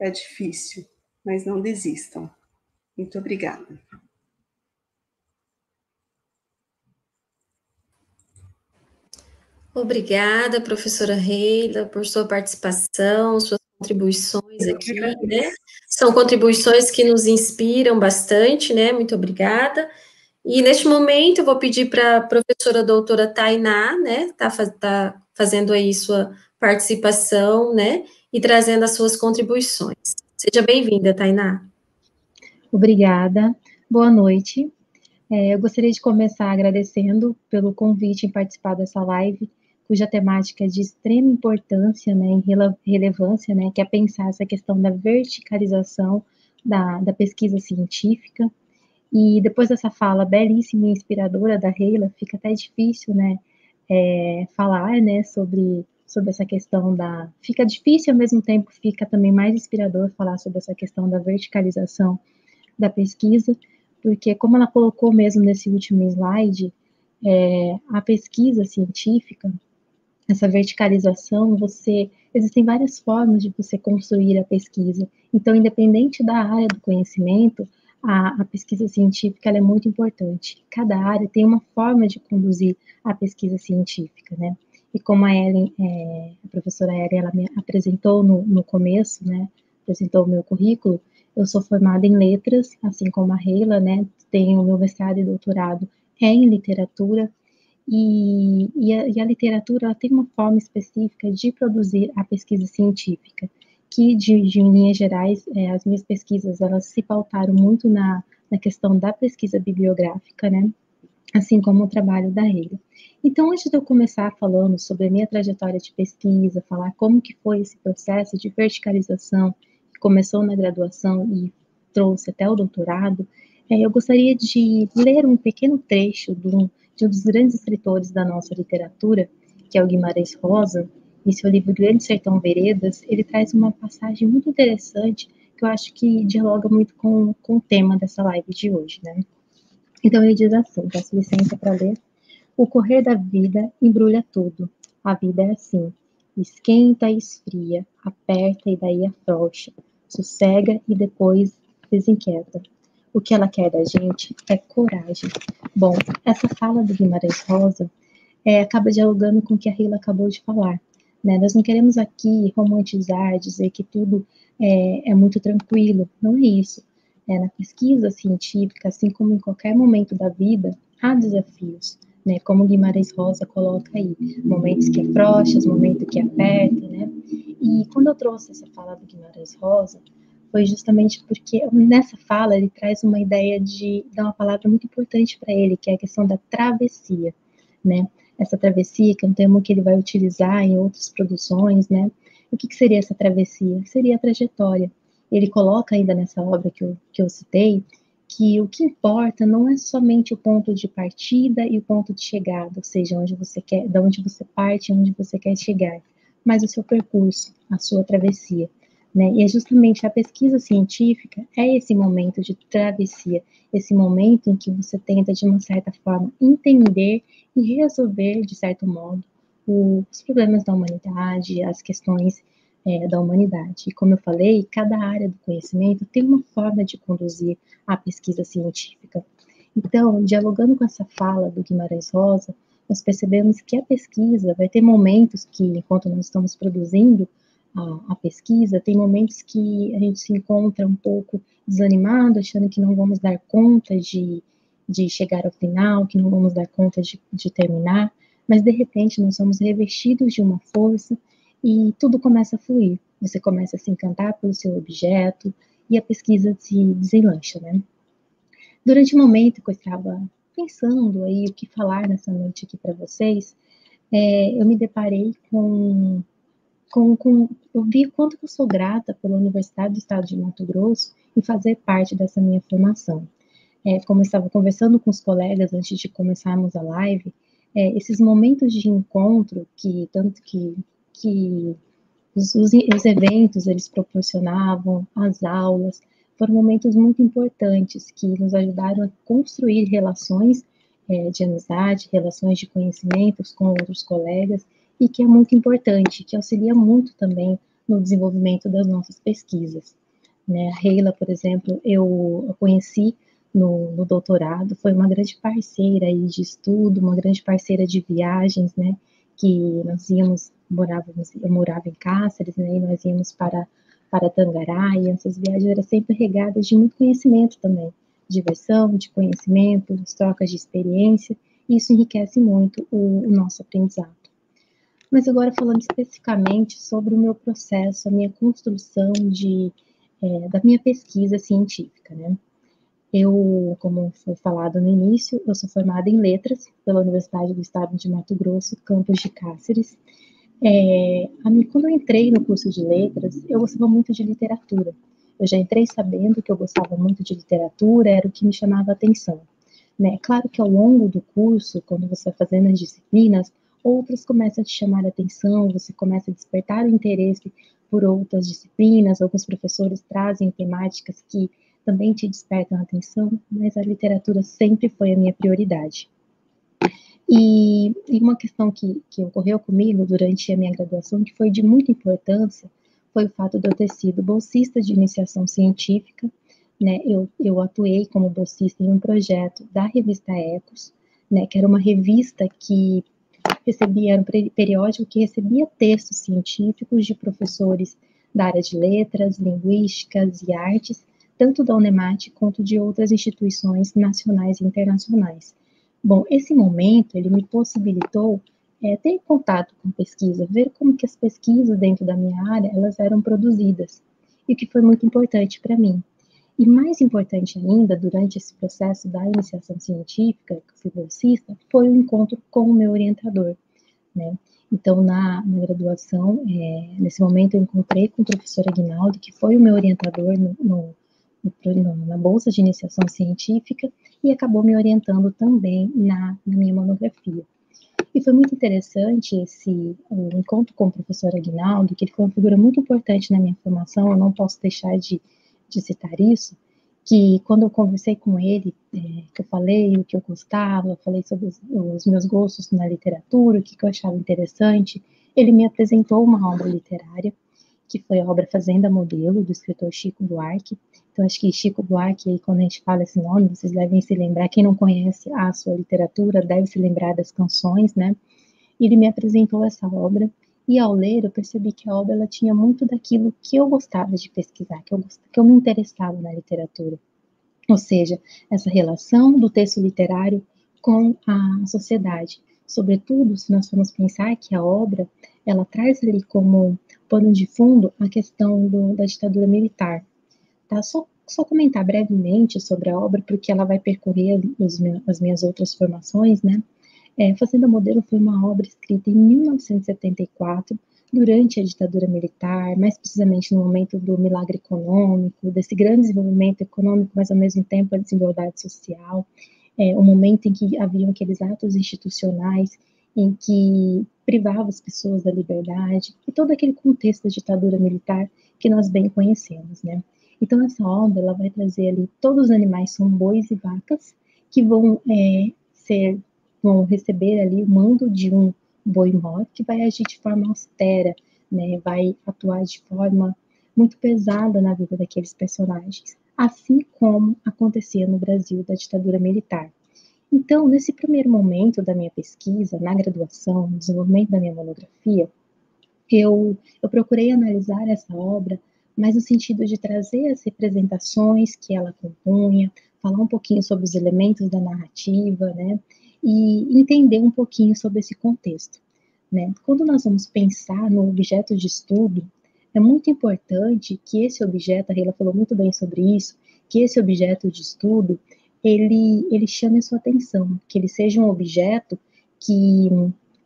É difícil, mas não desistam. Muito obrigada. Obrigada, professora Reila, por sua participação, suas contribuições aqui, né? São contribuições que nos inspiram bastante, né? Muito obrigada. E neste momento eu vou pedir para a professora doutora Tainá, né? Tá, tá fazendo aí sua participação, né? E trazendo as suas contribuições. Seja bem-vinda, Tainá. Obrigada. Boa noite. É, eu gostaria de começar agradecendo pelo convite em participar dessa live cuja temática é de extrema importância né, e relevância, né, que é pensar essa questão da verticalização da, da pesquisa científica. E depois dessa fala belíssima e inspiradora da Reila, fica até difícil, né, é, falar, né, sobre, sobre essa questão da... Fica difícil, ao mesmo tempo, fica também mais inspirador falar sobre essa questão da verticalização da pesquisa, porque, como ela colocou mesmo nesse último slide, é, a pesquisa científica, essa verticalização, você existem várias formas de você construir a pesquisa. Então, independente da área do conhecimento, a, a pesquisa científica é muito importante. Cada área tem uma forma de conduzir a pesquisa científica, né? E como a Ellen, é, a professora Ellen, ela me apresentou no, no começo, né? Apresentou o meu currículo. Eu sou formada em letras, assim como a Reila, né? Tenho meu mestrado e doutorado em literatura e, e, a, e a, literatura tem uma forma específica de produzir a pesquisa científica, que, de, de em linhas gerais, é, as minhas pesquisas, elas se pautaram muito na, na questão da pesquisa bibliográfica, né? Assim como o trabalho da Reila. Então, antes de eu começar falando sobre a minha trajetória de pesquisa, falar como que foi esse processo de verticalização que começou na graduação e trouxe até o doutorado, é, eu gostaria de ler um pequeno trecho de um, de um dos grandes escritores da nossa literatura, que é o Guimarães Rosa, em seu livro Grande Sertão Veredas, ele traz uma passagem muito interessante que eu acho que dialoga muito com, com o tema dessa live de hoje, né? Então ele diz assim, peço licença para ler. O correr da vida embrulha tudo. A vida é assim. Esquenta e esfria, aperta e daí afrouxa, sossega e depois desinquieta. O que ela quer da gente é coragem. Bom, essa fala do Guimarães Rosa é, acaba dialogando com o que a Rila acabou de falar. Né? Nós não queremos aqui romantizar, dizer que tudo é, é muito tranquilo. Não é isso. É, na pesquisa científica, assim como em qualquer momento da vida, há desafios. Né, como Guimarães Rosa coloca aí, momentos que afrouxam, momentos que apertam, né? E quando eu trouxe essa fala do Guimarães Rosa, foi justamente porque nessa fala ele traz uma ideia de dar uma palavra muito importante para ele, que é a questão da travessia, né? Essa travessia, que é um termo que ele vai utilizar em outras produções, né? O que, que seria essa travessia? Seria a trajetória. Ele coloca ainda nessa obra que eu, que eu citei, que o que importa não é somente o ponto de partida e o ponto de chegada, ou seja, onde você quer, de onde você parte, onde você quer chegar, mas o seu percurso, a sua travessia. Né? E é justamente a pesquisa científica é esse momento de travessia, esse momento em que você tenta, de uma certa forma, entender e resolver, de certo modo, os problemas da humanidade, as questões é, da humanidade. E como eu falei, cada área do conhecimento tem uma forma de conduzir a pesquisa científica. Então, dialogando com essa fala do Guimarães Rosa, nós percebemos que a pesquisa vai ter momentos que, enquanto nós estamos produzindo, a, a, pesquisa, tem momentos que a gente se encontra um pouco desanimado, achando que não vamos dar conta de, de chegar ao final, que não vamos dar conta de, de terminar, mas de repente nós somos revestidos de uma força e tudo começa a fluir. Você começa a se encantar pelo seu objeto e a pesquisa se desenlancha, né? Durante o momento que eu estava pensando aí o que falar nessa noite aqui para vocês, é, eu me deparei com com, com, eu vi quanto eu sou grata pela Universidade do Estado de Mato Grosso em fazer parte dessa minha formação. É, como eu estava conversando com os colegas antes de começarmos a live, é, esses momentos de encontro que tanto que, que os, os, os eventos eles proporcionavam, as aulas, foram momentos muito importantes que nos ajudaram a construir relações é, de amizade, relações de conhecimentos com outros colegas e que é muito importante, que auxilia muito também no desenvolvimento das nossas pesquisas. Né? A Reila, por exemplo, eu conheci no, no, doutorado, foi uma grande parceira aí de estudo, uma grande parceira de viagens, né? Que nós íamos, morávamos, eu morava em Cáceres, né? E nós íamos para, para Tangará, e essas viagens eram sempre regadas de muito conhecimento também, diversão, de conhecimento, trocas de experiência, e isso enriquece muito o, o nosso aprendizado. Mas agora falando especificamente sobre o meu processo, a minha construção de, é, da minha pesquisa científica, né? Eu, como foi falado no início, eu sou formada em letras pela Universidade do Estado de Mato Grosso, campus de Cáceres. É, mim, quando eu entrei no curso de letras, eu gostava muito de literatura. Eu já entrei sabendo que eu gostava muito de literatura, era o que me chamava a atenção. Né? Claro que ao longo do curso, quando você vai fazendo as disciplinas, outras começam a te chamar a atenção, você começa a despertar o interesse por outras disciplinas, alguns professores trazem temáticas que também te despertam a atenção, mas a literatura sempre foi a minha prioridade. E, e uma questão que, que ocorreu comigo durante a minha graduação, que foi de muita importância, foi o fato de eu ter sido bolsista de iniciação científica, né, eu, eu atuei como bolsista em um projeto da revista Ecos, né, que era uma revista que recebia, era um periódico que recebia textos científicos de professores da área de letras, linguísticas e artes, tanto da Unemat quanto de outras instituições nacionais e internacionais. Bom, esse momento, ele me possibilitou é, ter contato com pesquisa, ver como que as pesquisas dentro da minha área, elas eram produzidas, e o que foi muito importante para mim. E mais importante ainda, durante esse processo da iniciação científica, que fui bolsista, foi o encontro com o meu orientador, né? Então, na, na graduação, é, nesse momento eu encontrei com o professor Aguinaldo, que foi o meu orientador no, no, no, na Bolsa de Iniciação Científica, e acabou me orientando também na, na minha monografia. E foi muito interessante esse encontro com o professor Aguinaldo, que ele foi uma figura muito importante na minha formação, eu não posso deixar de de citar isso, que quando eu conversei com ele, é, que eu falei o que eu gostava, falei sobre os, os, meus gostos na literatura, o que, que eu achava interessante, ele me apresentou uma obra literária, que foi a obra Fazenda Modelo, do escritor Chico Buarque. Então, acho que Chico Buarque, quando a gente fala esse nome, vocês devem se lembrar, quem não conhece a sua literatura, deve se lembrar das canções, né? Ele me apresentou essa obra, e ao ler, eu percebi que a obra ela tinha muito daquilo que eu gostava de pesquisar, que eu, que eu me interessava na literatura. Ou seja, essa relação do texto literário com a sociedade. Sobretudo, se nós formos pensar que a obra, ela traz ali como pano de fundo a questão do, da ditadura militar. Tá? Só, só comentar brevemente sobre a obra, porque ela vai percorrer os, as minhas outras formações, né? É, Fazenda Modelo foi uma obra escrita em 1974, durante a ditadura militar, mais precisamente no momento do milagre econômico, desse grande desenvolvimento econômico, mas ao mesmo tempo a desigualdade social, é, o momento em que haviam aqueles atos institucionais em que privava as pessoas da liberdade, e todo aquele contexto da ditadura militar que nós bem conhecemos, né? Então, essa obra, ela vai trazer ali, todos os animais são bois e vacas, que vão é, ser vão receber ali o mando de um boi mor que vai agir de forma austera, né, vai atuar de forma muito pesada na vida daqueles personagens, assim como acontecia no Brasil da ditadura militar. Então, nesse primeiro momento da minha pesquisa, na graduação, no desenvolvimento da minha monografia, eu, eu procurei analisar essa obra mais no sentido de trazer as representações que ela compunha, falar um pouquinho sobre os elementos da narrativa, né, e entender um pouquinho sobre esse contexto. Né? Quando nós vamos pensar no objeto de estudo, é muito importante que esse objeto, a Reila falou muito bem sobre isso, que esse objeto de estudo, ele, ele chame sua atenção, que ele seja um objeto que,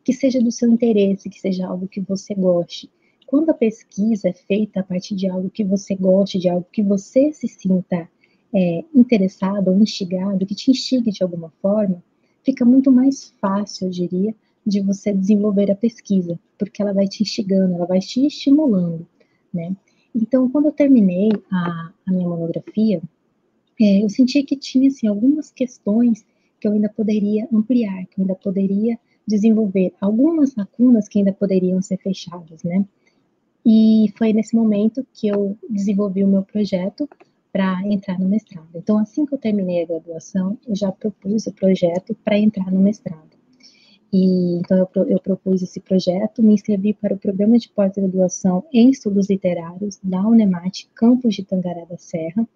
que seja do seu interesse, que seja algo que você goste. Quando a pesquisa é feita a partir de algo que você goste, de algo que você se sinta é, interessado ou instigado, que te instigue de alguma forma, fica muito mais fácil, eu diria, de você desenvolver a pesquisa, porque ela vai te instigando, ela vai te estimulando, né? Então, quando eu terminei a, a minha monografia, é, eu senti que tinha assim, algumas questões que eu ainda poderia ampliar, que eu ainda poderia desenvolver algumas lacunas que ainda poderiam ser fechadas, né? E foi nesse momento que eu desenvolvi o meu projeto para entrar no mestrado. Então, assim que eu terminei a graduação, eu já propus o projeto para entrar no mestrado. E então eu, eu, propus esse projeto, me inscrevi para o programa de pós-graduação em estudos literários da Unemat, campus de Tangará da Serra.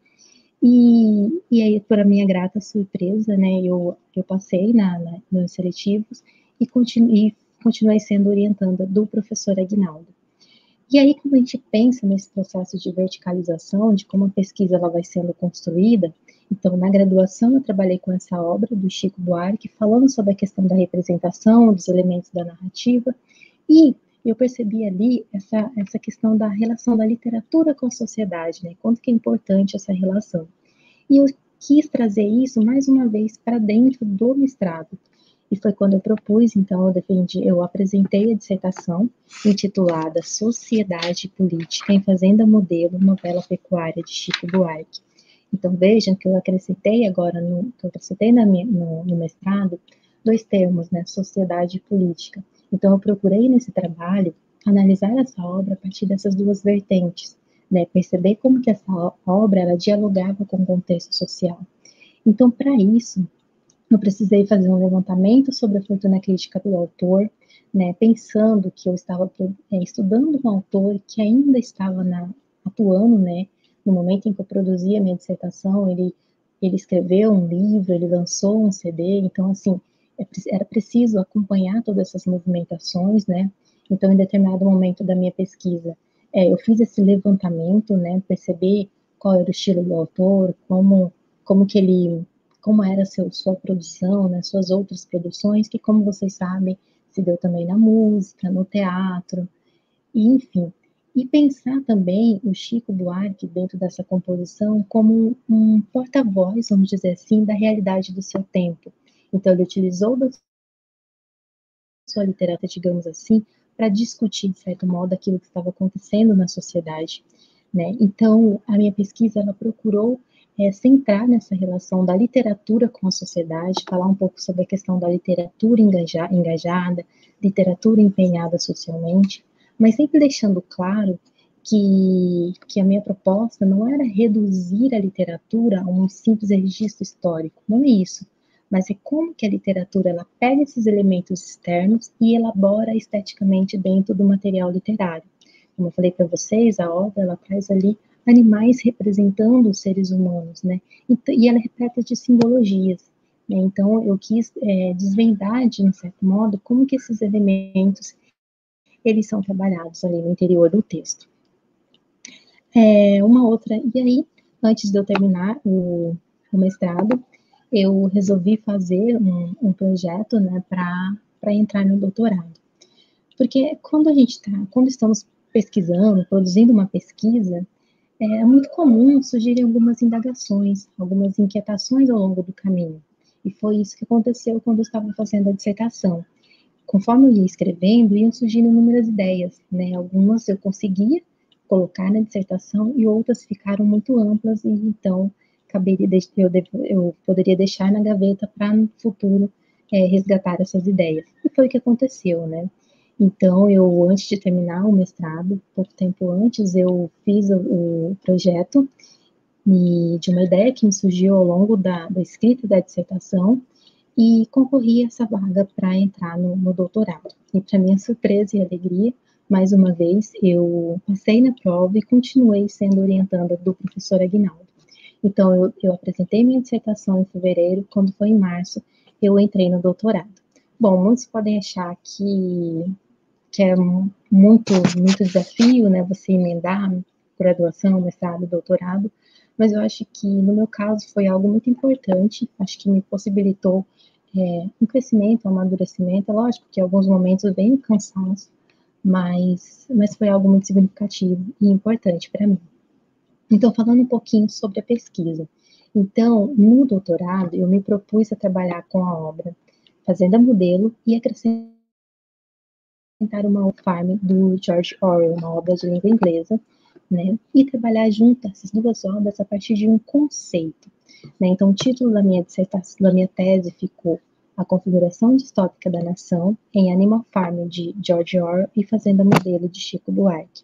E, e aí, para minha grata surpresa, né, eu, eu passei na, na nos seletivos e, continu, e continuei sendo orientanda do professor Aguinaldo. E aí, quando a gente pensa nesse processo de verticalização, de como a pesquisa ela vai sendo construída, então, na graduação, eu trabalhei com essa obra do Chico Buarque, falando sobre a questão da representação, dos elementos da narrativa, e eu percebi ali essa, essa questão da relação da literatura com a sociedade, né? Quanto que é importante essa relação. E eu quis trazer isso, mais uma vez, para dentro do mestrado. E foi quando eu propus, então, eu defendi, eu apresentei a dissertação intitulada Sociedade Política em Fazenda Modelo, novela pecuária de Chico Buarque. Então, vejam que eu acrescentei agora, no, que eu acrescentei na no, no mestrado, dois termos, né, sociedade e política. Então, eu procurei nesse trabalho analisar essa obra a partir dessas duas vertentes, né, perceber como que essa obra, ela dialogava com o contexto social. Então, para isso, eu precisei fazer um levantamento sobre a fortuna crítica do autor, né, pensando que eu estava é, estudando um autor que ainda estava na, atuando, né, no momento em que eu produzia a minha dissertação, ele, ele escreveu um livro, ele lançou um CD, então, assim, é era preciso acompanhar todas essas movimentações, né, então, em determinado momento da minha pesquisa, é, eu fiz esse levantamento, né, perceber qual era o estilo do autor, como, como que ele como era seu, sua produção, né, suas outras produções, que como vocês sabem, se deu também na música, no teatro, e enfim. E pensar também o Chico Buarque dentro dessa composição como um porta-voz, vamos dizer assim, da realidade do seu tempo. Então ele utilizou da sua literatura, digamos assim, para discutir, de certo modo, aquilo que estava acontecendo na sociedade. Né? Então, a minha pesquisa ela procurou é, centrar nessa relação da literatura com a sociedade, falar um pouco sobre a questão da literatura engaja, engajada, literatura empenhada socialmente, mas sempre deixando claro que, que a minha proposta não era reduzir a literatura a um simples registro histórico, não é isso, mas é como que a literatura ela pega esses elementos externos e elabora esteticamente dentro do material literário. Como eu falei para vocês, a obra ela traz ali animais representando os seres humanos, né? E, ela é repleta de simbologias. Né? Então, eu quis é, desvendar, de um certo modo, como que esses elementos eles são trabalhados ali no interior do texto. É, uma outra, e aí, antes de eu terminar o, o mestrado, eu resolvi fazer um, um projeto, né, para entrar no doutorado. Porque quando a gente está, quando estamos pesquisando, produzindo uma pesquisa, é muito comum surgirem algumas indagações, algumas inquietações ao longo do caminho. E foi isso que aconteceu quando eu estava fazendo a dissertação. Conforme eu ia escrevendo, iam surgindo inúmeras ideias, né? Algumas eu conseguia colocar na dissertação e outras ficaram muito amplas e então caberia eu, eu poderia deixar na gaveta para no futuro é, resgatar essas ideias. E foi o que aconteceu, né? Então, eu, antes de terminar o mestrado, pouco tempo antes, eu fiz o, o projeto de uma ideia que me surgiu ao longo da, da escrita da dissertação e concorri a essa vaga para entrar no, no doutorado. E, para minha surpresa e alegria, mais uma vez, eu passei na prova e continuei sendo orientada do professor Aguinaldo. Então, eu, eu apresentei minha dissertação em fevereiro, quando foi em março, eu entrei no doutorado. Bom, muitos podem achar que que é muito, muito desafio, né, você emendar graduação, mestrado, doutorado, mas eu acho que no meu caso foi algo muito importante, acho que me possibilitou é, um crescimento, um amadurecimento, é lógico que em alguns momentos vem o cansaço, mas, mas foi algo muito significativo e importante para mim. Então, falando um pouquinho sobre a pesquisa. Então, no doutorado, eu me propus a trabalhar com a obra Fazenda Modelo e acrescentar apresentar uma farm do George Orwell, uma obra de língua inglesa, né, e trabalhar junto essas duas obras a partir de um conceito. Né? Então, o título da minha dissertação, da minha tese ficou A Configuração Distópica da Nação em Animal Farm, de George Orwell, e Fazenda Modelo, de Chico Buarque.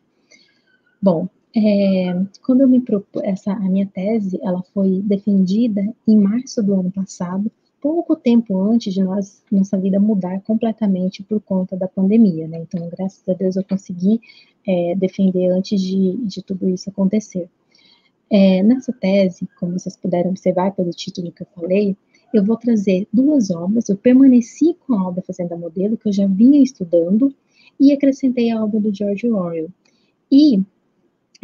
Bom, é, quando eu me propus, essa, a minha tese, ela foi defendida em março do ano passado, pouco tempo antes de nós, nossa vida mudar completamente por conta da pandemia, né? Então, graças a Deus, eu consegui é, defender antes de, de tudo isso acontecer. É, nessa tese, como vocês puderam observar pelo título que eu falei, eu vou trazer duas obras. Eu permaneci com a obra Fazenda Modelo, que eu já vinha estudando, e acrescentei a obra do George Orwell. E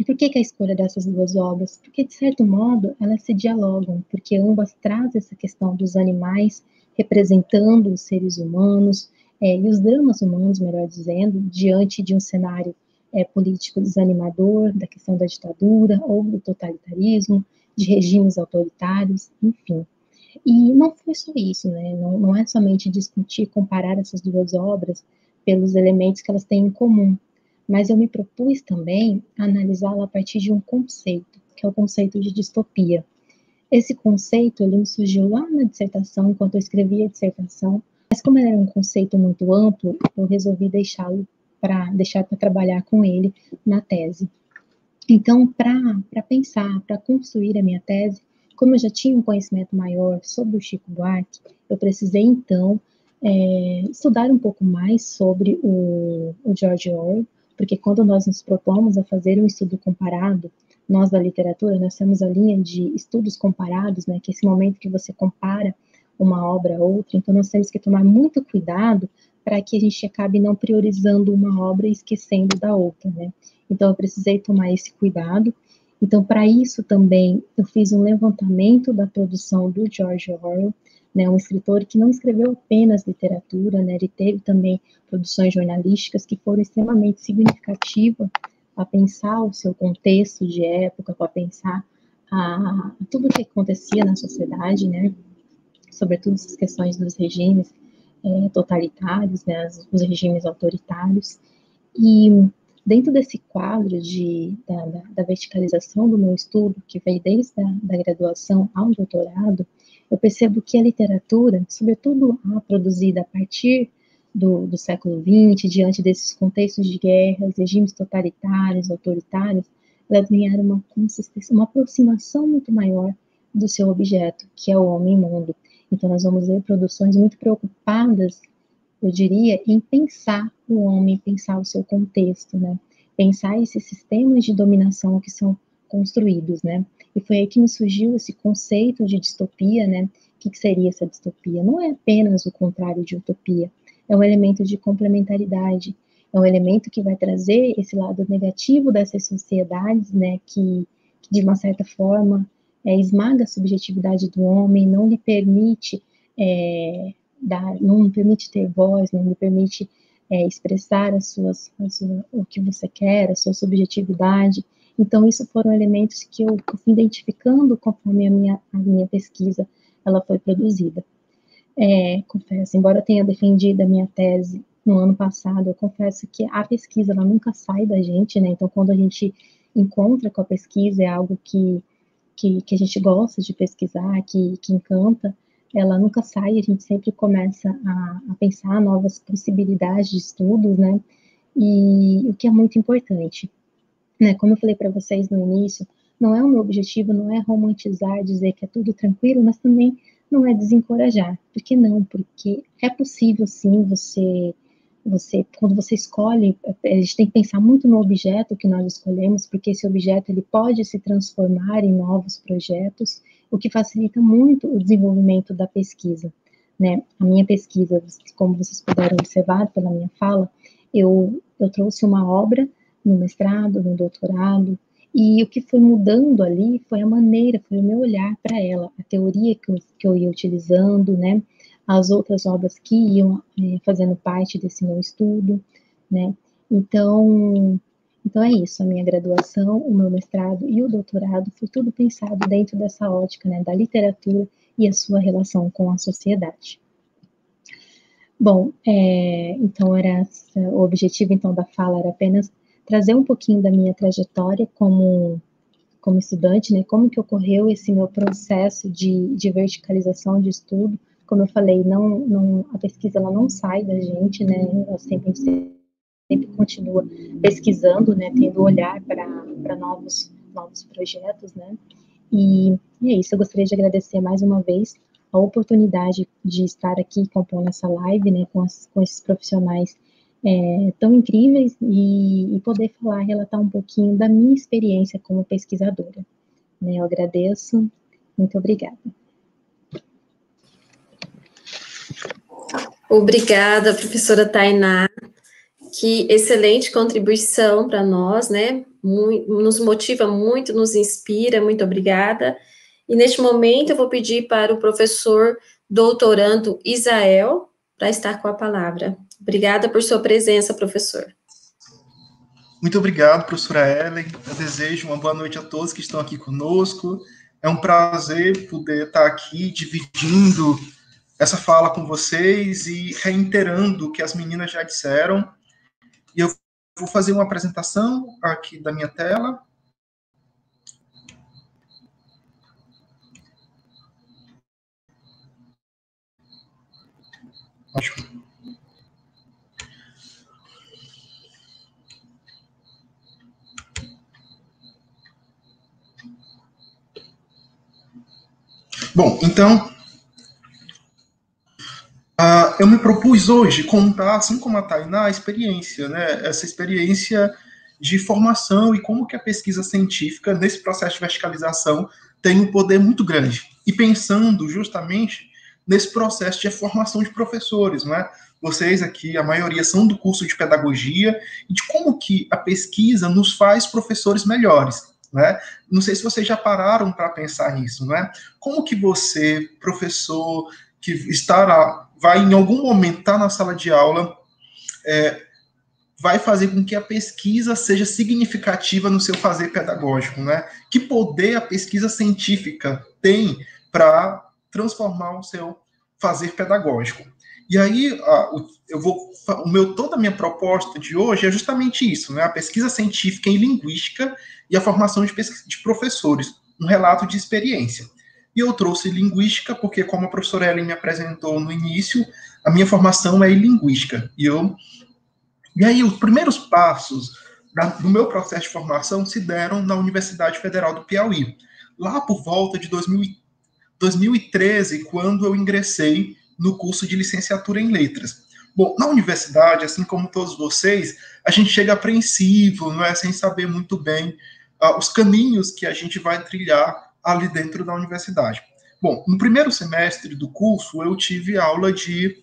por que, que a escolha dessas duas obras? Porque, de certo modo, elas se dialogam, porque ambas trazem essa questão dos animais representando os seres humanos é, e os dramas humanos, melhor dizendo, diante de um cenário é, político desanimador, da questão da ditadura ou do totalitarismo, de regimes autoritários, enfim. E não foi só isso, né? Não, não é somente discutir, comparar essas duas obras pelos elementos que elas têm em comum, mas eu me propus também a analisá-la a partir de um conceito, que é o conceito de distopia. Esse conceito ele me surgiu lá na dissertação, enquanto eu escrevia a dissertação, mas como era um conceito muito amplo, eu resolvi deixá-lo para deixar para trabalhar com ele na tese. Então, para pensar, para construir a minha tese, como eu já tinha um conhecimento maior sobre o Chico Buarque, eu precisei então é, estudar um pouco mais sobre o, o George Orwell, porque quando nós nos propomos a fazer um estudo comparado, nós da literatura, nós temos a linha de estudos comparados, né, que é esse momento que você compara uma obra a outra, então nós temos que tomar muito cuidado para que a gente acabe não priorizando uma obra e esquecendo da outra, né? Então eu precisei tomar esse cuidado. Então para isso também eu fiz um levantamento da produção do George Orwell, né, um escritor que não escreveu apenas literatura, né, ele teve também produções jornalísticas que foram extremamente significativas para pensar o seu contexto de época, para pensar a, a tudo o que acontecia na sociedade, né, sobretudo essas questões dos regimes é, totalitários, né, os regimes autoritários. E dentro desse quadro de, da, da, da, verticalização do meu estudo, que veio desde a da graduação ao doutorado, eu percebo que a literatura, sobretudo a produzida a partir do, do século XX, diante desses contextos de guerras, regimes totalitários, autoritários, elas ganharam uma consistência, uma aproximação muito maior do seu objeto, que é o homem-mundo. Então, nós vamos ver produções muito preocupadas, eu diria, em pensar o homem, pensar o seu contexto, né? Pensar esses sistemas de dominação que são construídos, né? E foi aí que me surgiu esse conceito de distopia, né? O que, que seria essa distopia? Não é apenas o contrário de utopia, é um elemento de complementaridade, é um elemento que vai trazer esse lado negativo dessas sociedades, né? Que, que de uma certa forma é, esmaga a subjetividade do homem, não lhe permite é, dar, não lhe permite ter voz, não lhe permite é, expressar as suas, as suas, o que você quer, a sua subjetividade. Então, isso foram elementos que eu fui identificando conforme a minha, a minha pesquisa ela foi produzida. É, confesso, embora tenha defendido a minha tese no ano passado, eu confesso que a pesquisa ela nunca sai da gente, né? Então, quando a gente encontra com a pesquisa, é algo que que, que a gente gosta de pesquisar, que, que encanta, ela nunca sai, a gente sempre começa a, a pensar novas possibilidades de estudos, né? E o que é muito importante, né? Como eu falei para vocês no início, não é o meu objetivo, não é romantizar, dizer que é tudo tranquilo, mas também não é desencorajar. Por que não? Porque é possível sim você você, quando você escolhe, a gente tem que pensar muito no objeto que nós escolhemos, porque esse objeto ele pode se transformar em novos projetos, o que facilita muito o desenvolvimento da pesquisa. Né? A minha pesquisa, como vocês puderam observar pela minha fala, eu, eu trouxe uma obra no mestrado, no doutorado, e o que foi mudando ali foi a maneira, foi o meu olhar para ela, a teoria que eu, que eu ia utilizando, né? as outras obras que iam é, fazendo parte desse meu estudo, né? Então, então é isso, a minha graduação, o meu mestrado e o doutorado foi tudo pensado dentro dessa ótica, né, da literatura e a sua relação com a sociedade. Bom, é, então era o objetivo então da fala era apenas trazer um pouquinho da minha trajetória como como estudante, né, como que ocorreu esse meu processo de, de verticalização de estudo, como eu falei, não, não, a pesquisa ela não sai da gente, né? Ela sempre, sempre continua pesquisando, né? Tendo olhar para novos, novos projetos, né? E, e é isso, eu gostaria de agradecer mais uma vez a oportunidade de estar aqui compondo essa live, né, com, as, com esses profissionais é, tão incríveis e, e, poder falar, relatar um pouquinho da minha experiência como pesquisadora. Né, eu agradeço, muito obrigada. Obrigada, professora Tainá. Que excelente contribuição para nós, né? Muito, nos motiva muito, nos inspira. Muito obrigada. E neste momento eu vou pedir para o professor doutorando Isael para estar com a palavra. Obrigada por sua presença, professor. Muito obrigado, professora Ellen. Eu desejo uma boa noite a todos que estão aqui conosco. É um prazer poder estar aqui dividindo essa fala com vocês e reiterando o que as meninas já disseram. E eu vou fazer uma apresentação aqui da minha tela. Ótimo. Bom, então, Uh, eu me propus hoje contar, assim como a Tainá, a experiência, né? Essa experiência de formação e como que a pesquisa científica, nesse processo de verticalização, tem um poder muito grande. E pensando justamente nesse processo de formação de professores, né? Vocês aqui, a maioria são do curso de pedagogia, e de como que a pesquisa nos faz professores melhores, né? Não sei se vocês já pararam para pensar nisso, né? Como que você, professor, que estará vai em algum momento estar tá na sala de aula, é, vai fazer com que a pesquisa seja significativa no seu fazer pedagógico, né? Que poder a pesquisa científica tem para transformar o seu fazer pedagógico? E aí, eu vou, o meu toda a minha proposta de hoje é justamente isso, né? A pesquisa científica em linguística e a formação de, de professores, um relato de experiência. E eu trouxe linguística, porque, como a professora Ellen me apresentou no início, a minha formação é em linguística. E, eu, e aí, os primeiros passos da, do meu processo de formação se deram na Universidade Federal do Piauí, lá por volta de 2000, 2013, quando eu ingressei no curso de licenciatura em letras. Bom, na universidade, assim como todos vocês, a gente chega apreensivo, não é, sem saber muito bem uh, os caminhos que a gente vai trilhar ali dentro da universidade. Bom, no primeiro semestre do curso, eu tive aula de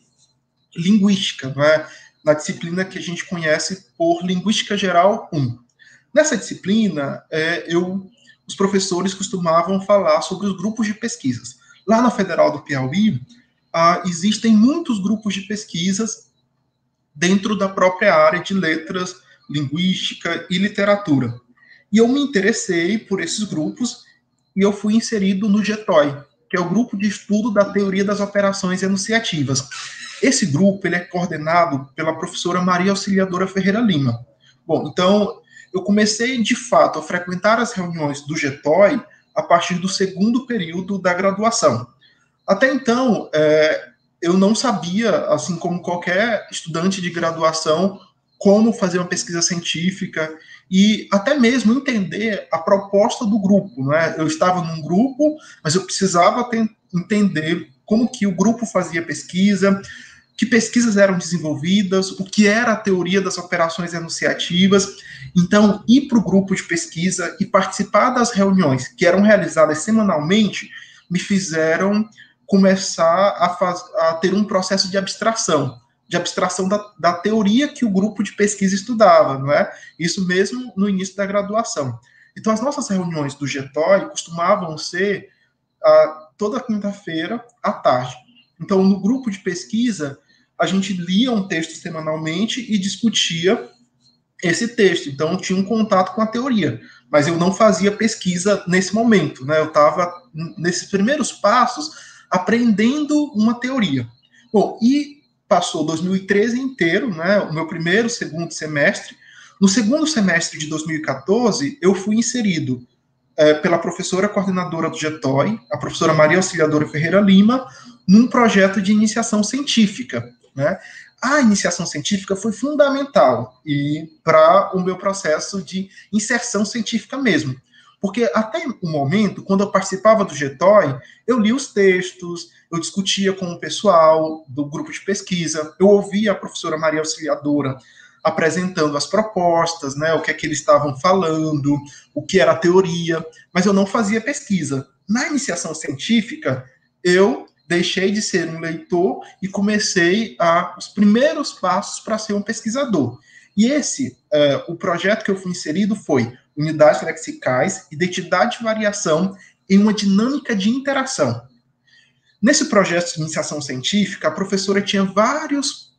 linguística, é? na disciplina que a gente conhece por Linguística Geral 1. Nessa disciplina, é, eu, os professores costumavam falar sobre os grupos de pesquisas. Lá na Federal do Piauí, ah, existem muitos grupos de pesquisas dentro da própria área de letras, linguística e literatura. E eu me interessei por esses grupos e eu fui inserido no GETOI, que é o Grupo de Estudo da Teoria das Operações Enunciativas. Esse grupo ele é coordenado pela professora Maria Auxiliadora Ferreira Lima. Bom, então eu comecei de fato a frequentar as reuniões do GETOI a partir do segundo período da graduação. Até então, é, eu não sabia, assim como qualquer estudante de graduação, como fazer uma pesquisa científica e até mesmo entender a proposta do grupo. Né? Eu estava num grupo, mas eu precisava entender como que o grupo fazia pesquisa, que pesquisas eram desenvolvidas, o que era a teoria das operações enunciativas. Então, ir para o grupo de pesquisa e participar das reuniões que eram realizadas semanalmente me fizeram começar a, faz, a ter um processo de abstração de abstração da, da teoria que o grupo de pesquisa estudava, não é? Isso mesmo no início da graduação. Então, as nossas reuniões do GETOI costumavam ser ah, toda quinta-feira à tarde. Então, no grupo de pesquisa, a gente lia um texto semanalmente e discutia esse texto. Então, tinha um contato com a teoria, mas eu não fazia pesquisa nesse momento, né? Eu estava nesses primeiros passos aprendendo uma teoria. Bom, e passou 2013 inteiro, né, o meu primeiro, segundo semestre. No segundo semestre de 2014, eu fui inserido é, pela professora coordenadora do GETOI, a professora Maria Auxiliadora Ferreira Lima, num projeto de iniciação científica. Né? A iniciação científica foi fundamental e para o meu processo de inserção científica mesmo. Porque até o momento, quando eu participava do GETOI, eu li os textos, eu discutia com o pessoal do grupo de pesquisa, eu ouvia a professora Maria Auxiliadora apresentando as propostas, né, o que é que eles estavam falando, o que era a teoria, mas eu não fazia pesquisa. Na iniciação científica, eu deixei de ser um leitor e comecei a os primeiros passos para ser um pesquisador. E esse, uh, o projeto que eu fui inserido foi unidades lexicais, identidade e variação em uma dinâmica de interação. Nesse projeto de iniciação científica, a professora tinha vários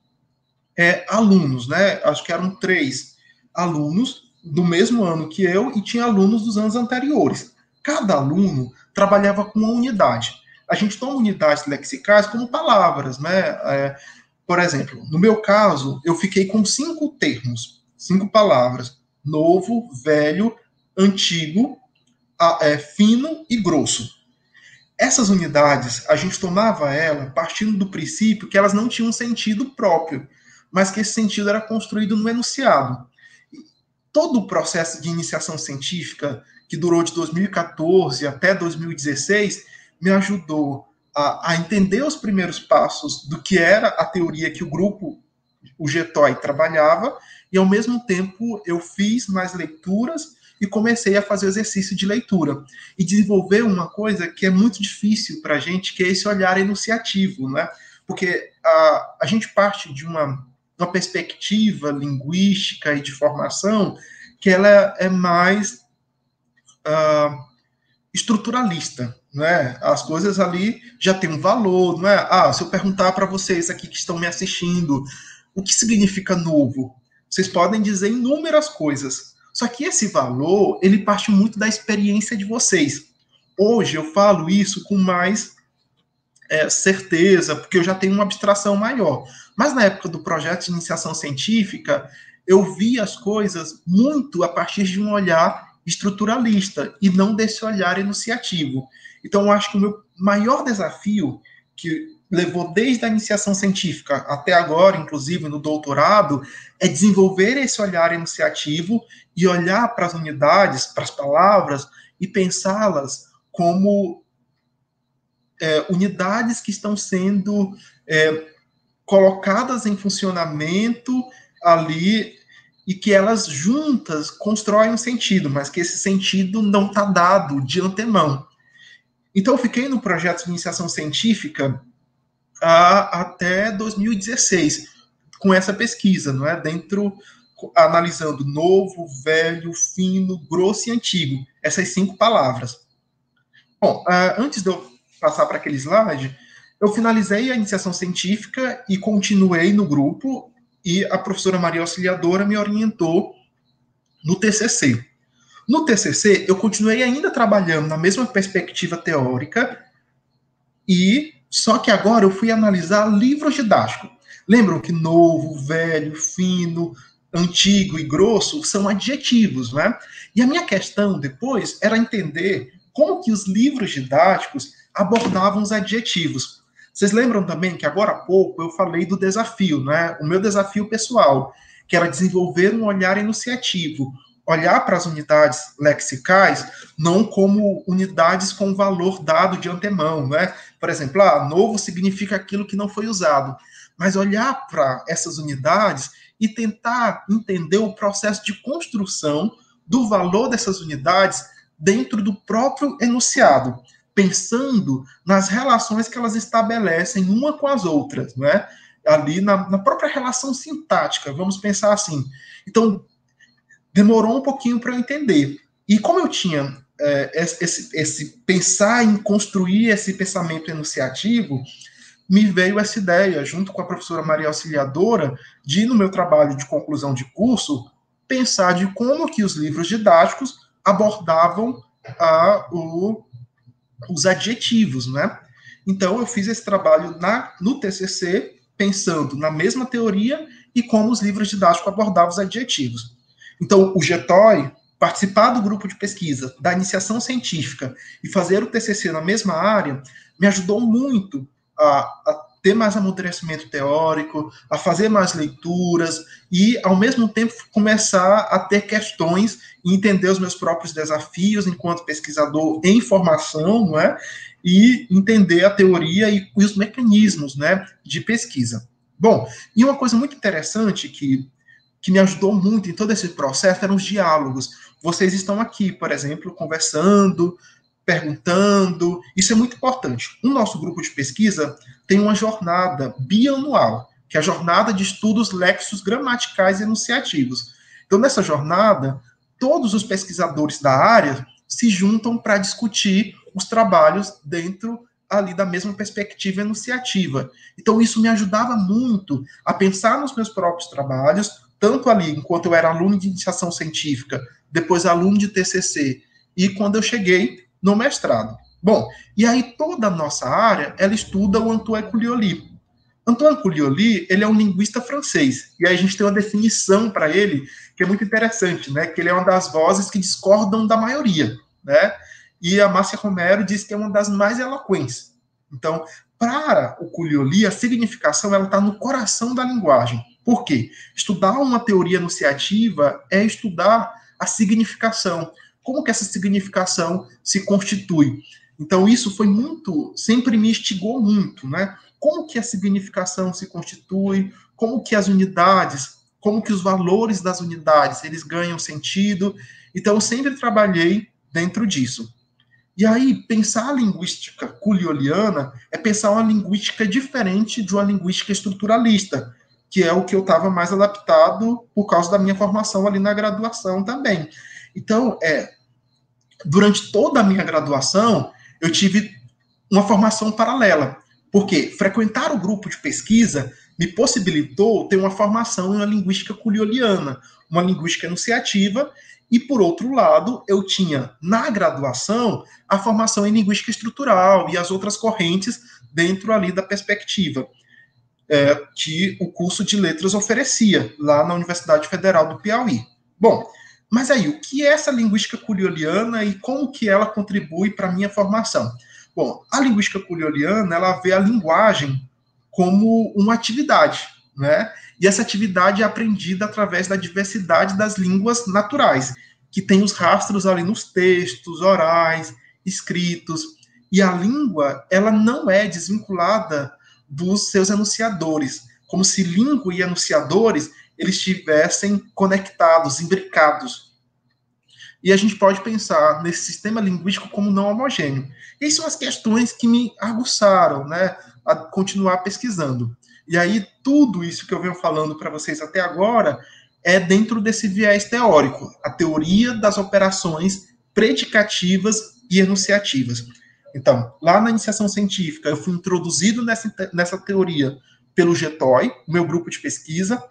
é, alunos, né? Acho que eram três alunos do mesmo ano que eu e tinha alunos dos anos anteriores. Cada aluno trabalhava com uma unidade. A gente toma unidades lexicais como palavras, né? É, por exemplo, no meu caso, eu fiquei com cinco termos, cinco palavras: novo, velho, antigo, é, fino e grosso. Essas unidades, a gente tomava ela partindo do princípio que elas não tinham sentido próprio mas que esse sentido era construído no enunciado. Todo o processo de iniciação científica, que durou de 2014 até 2016, me ajudou a, a entender os primeiros passos do que era a teoria que o grupo, o GETOI, trabalhava, e ao mesmo tempo eu fiz mais leituras e comecei a fazer exercício de leitura e desenvolver uma coisa que é muito difícil para a gente, que é esse olhar enunciativo, né? Porque a, a gente parte de uma uma perspectiva linguística e de formação que ela é mais uh, estruturalista, né? As coisas ali já têm um valor, não é? Ah, se eu perguntar para vocês aqui que estão me assistindo, o que significa novo? Vocês podem dizer inúmeras coisas. Só que esse valor, ele parte muito da experiência de vocês. Hoje eu falo isso com mais é, certeza, porque eu já tenho uma abstração maior. Mas na época do projeto de iniciação científica, eu vi as coisas muito a partir de um olhar estruturalista e não desse olhar enunciativo. Então, eu acho que o meu maior desafio, que levou desde a iniciação científica até agora, inclusive no doutorado, é desenvolver esse olhar enunciativo e olhar para as unidades, para as palavras e pensá-las como é, unidades que estão sendo é, colocadas em funcionamento ali e que elas juntas constroem um sentido, mas que esse sentido não está dado de antemão. Então, eu fiquei no projeto de iniciação científica a, até 2016, com essa pesquisa, não é? Dentro, analisando novo, velho, fino, grosso e antigo, essas cinco palavras. Bom, uh, antes de eu passar para aquele slide, eu finalizei a iniciação científica e continuei no grupo, e a professora Maria Auxiliadora me orientou no TCC. No TCC, eu continuei ainda trabalhando na mesma perspectiva teórica, e só que agora eu fui analisar livros didáticos. Lembram que novo, velho, fino, antigo e grosso são adjetivos, né? E a minha questão depois era entender como que os livros didáticos abordavam os adjetivos. Vocês lembram também que agora há pouco eu falei do desafio, né? O meu desafio pessoal, que era desenvolver um olhar enunciativo, olhar para as unidades lexicais não como unidades com valor dado de antemão, né? Por exemplo, ah, novo significa aquilo que não foi usado, mas olhar para essas unidades e tentar entender o processo de construção do valor dessas unidades dentro do próprio enunciado pensando nas relações que elas estabelecem uma com as outras, não é? Ali na, na própria relação sintática, vamos pensar assim. Então, demorou um pouquinho para eu entender. E como eu tinha é, esse, esse pensar em construir esse pensamento enunciativo, me veio essa ideia, junto com a professora Maria Auxiliadora, de, no meu trabalho de conclusão de curso, pensar de como que os livros didáticos abordavam a, o, os adjetivos, né? Então, eu fiz esse trabalho na, no TCC, pensando na mesma teoria e como os livros didáticos abordavam os adjetivos. Então, o GETOI, participar do grupo de pesquisa, da iniciação científica e fazer o TCC na mesma área, me ajudou muito a, a ter mais amadurecimento teórico, a fazer mais leituras e, ao mesmo tempo, começar a ter questões e entender os meus próprios desafios enquanto pesquisador em formação, não é? E entender a teoria e, e os mecanismos, né, de pesquisa. Bom, e uma coisa muito interessante que, que me ajudou muito em todo esse processo eram os diálogos. Vocês estão aqui, por exemplo, conversando, perguntando. Isso é muito importante. O nosso grupo de pesquisa tem uma jornada bianual, que é a jornada de estudos léxicos gramaticais e enunciativos. Então, nessa jornada, todos os pesquisadores da área se juntam para discutir os trabalhos dentro ali da mesma perspectiva enunciativa. Então, isso me ajudava muito a pensar nos meus próprios trabalhos, tanto ali enquanto eu era aluno de iniciação científica, depois aluno de TCC, e quando eu cheguei no mestrado. Bom, e aí toda a nossa área, ela estuda o Antoine Culioli. Antoine Culioli, ele é um linguista francês, e aí a gente tem uma definição para ele que é muito interessante, né, que ele é uma das vozes que discordam da maioria, né, e a Márcia Romero diz que é uma das mais eloquentes. Então, para o Culioli, a significação ela está no coração da linguagem. Por quê? Estudar uma teoria enunciativa é estudar a significação, como que essa significação se constitui. Então, isso foi muito, sempre me instigou muito, né? Como que a significação se constitui, como que as unidades, como que os valores das unidades, eles ganham sentido. Então, eu sempre trabalhei dentro disso. E aí, pensar a linguística culioliana é pensar uma linguística diferente de uma linguística estruturalista, que é o que eu estava mais adaptado por causa da minha formação ali na graduação também. Então, é durante toda a minha graduação, eu tive uma formação paralela, porque frequentar o grupo de pesquisa me possibilitou ter uma formação em uma linguística culioliana, uma linguística enunciativa, e por outro lado, eu tinha na graduação a formação em linguística estrutural e as outras correntes dentro ali da perspectiva é, que o curso de letras oferecia lá na Universidade Federal do Piauí. Bom, mas aí, o que é essa linguística curioliana e como que ela contribui para a minha formação? Bom, a linguística curioliana, ela vê a linguagem como uma atividade, né? E essa atividade é aprendida através da diversidade das línguas naturais, que tem os rastros ali nos textos, orais, escritos. E a língua, ela não é desvinculada dos seus enunciadores, como se língua e enunciadores eles estivessem conectados, imbricados. E a gente pode pensar nesse sistema linguístico como não homogêneo. E são as questões que me aguçaram, né, a continuar pesquisando. E aí tudo isso que eu venho falando para vocês até agora é dentro desse viés teórico, a teoria das operações predicativas e enunciativas. Então, lá na iniciação científica, eu fui introduzido nessa, nessa teoria pelo GETOI, meu grupo de pesquisa,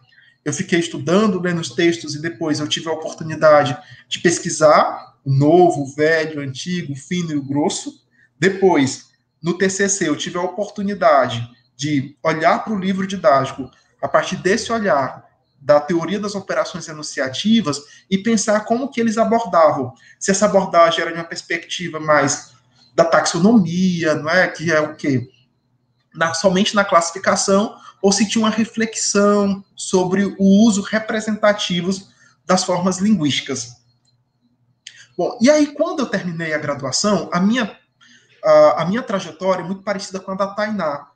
eu fiquei estudando, lendo os textos e depois eu tive a oportunidade de pesquisar o novo, o velho, o antigo, o fino e o grosso. Depois, no TCC, eu tive a oportunidade de olhar para o livro didático a partir desse olhar da teoria das operações enunciativas e pensar como que eles abordavam. Se essa abordagem era de uma perspectiva mais da taxonomia, não é? Que é o quê? Na, somente na classificação, ou se tinha uma reflexão sobre o uso representativo das formas linguísticas. Bom, e aí quando eu terminei a graduação, a minha, a, a minha trajetória é muito parecida com a da Tainá.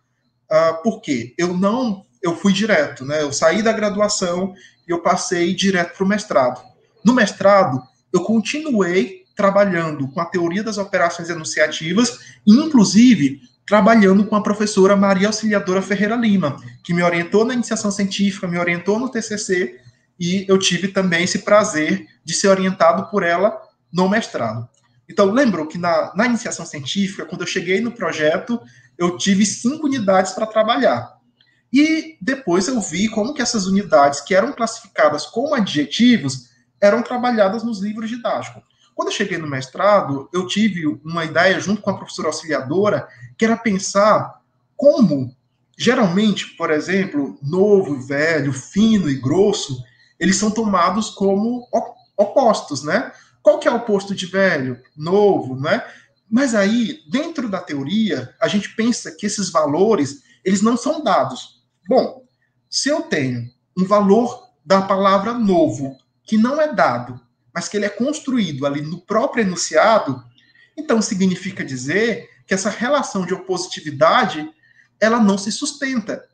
Uh, porque eu não, eu fui direto, né? Eu saí da graduação e eu passei direto para o mestrado. No mestrado, eu continuei trabalhando com a teoria das operações enunciativas, inclusive trabalhando com a professora Maria Auxiliadora Ferreira Lima, que me orientou na iniciação científica, me orientou no TCC, e eu tive também esse prazer de ser orientado por ela no mestrado. Então, lembro que na, na iniciação científica, quando eu cheguei no projeto, eu tive cinco unidades para trabalhar. E depois eu vi como que essas unidades, que eram classificadas como adjetivos, eram trabalhadas nos livros didáticos. Quando eu cheguei no mestrado, eu tive uma ideia, junto com a professora auxiliadora, que era pensar como, geralmente, por exemplo, novo, velho, fino e grosso, eles são tomados como opostos, né? Qual que é o oposto de velho? Novo, né? Mas aí, dentro da teoria, a gente pensa que esses valores, eles não são dados. Bom, se eu tenho um valor da palavra novo, que não é dado, mas que ele é construído ali no próprio enunciado, então significa dizer que essa relação de opositividade, ela não se sustenta.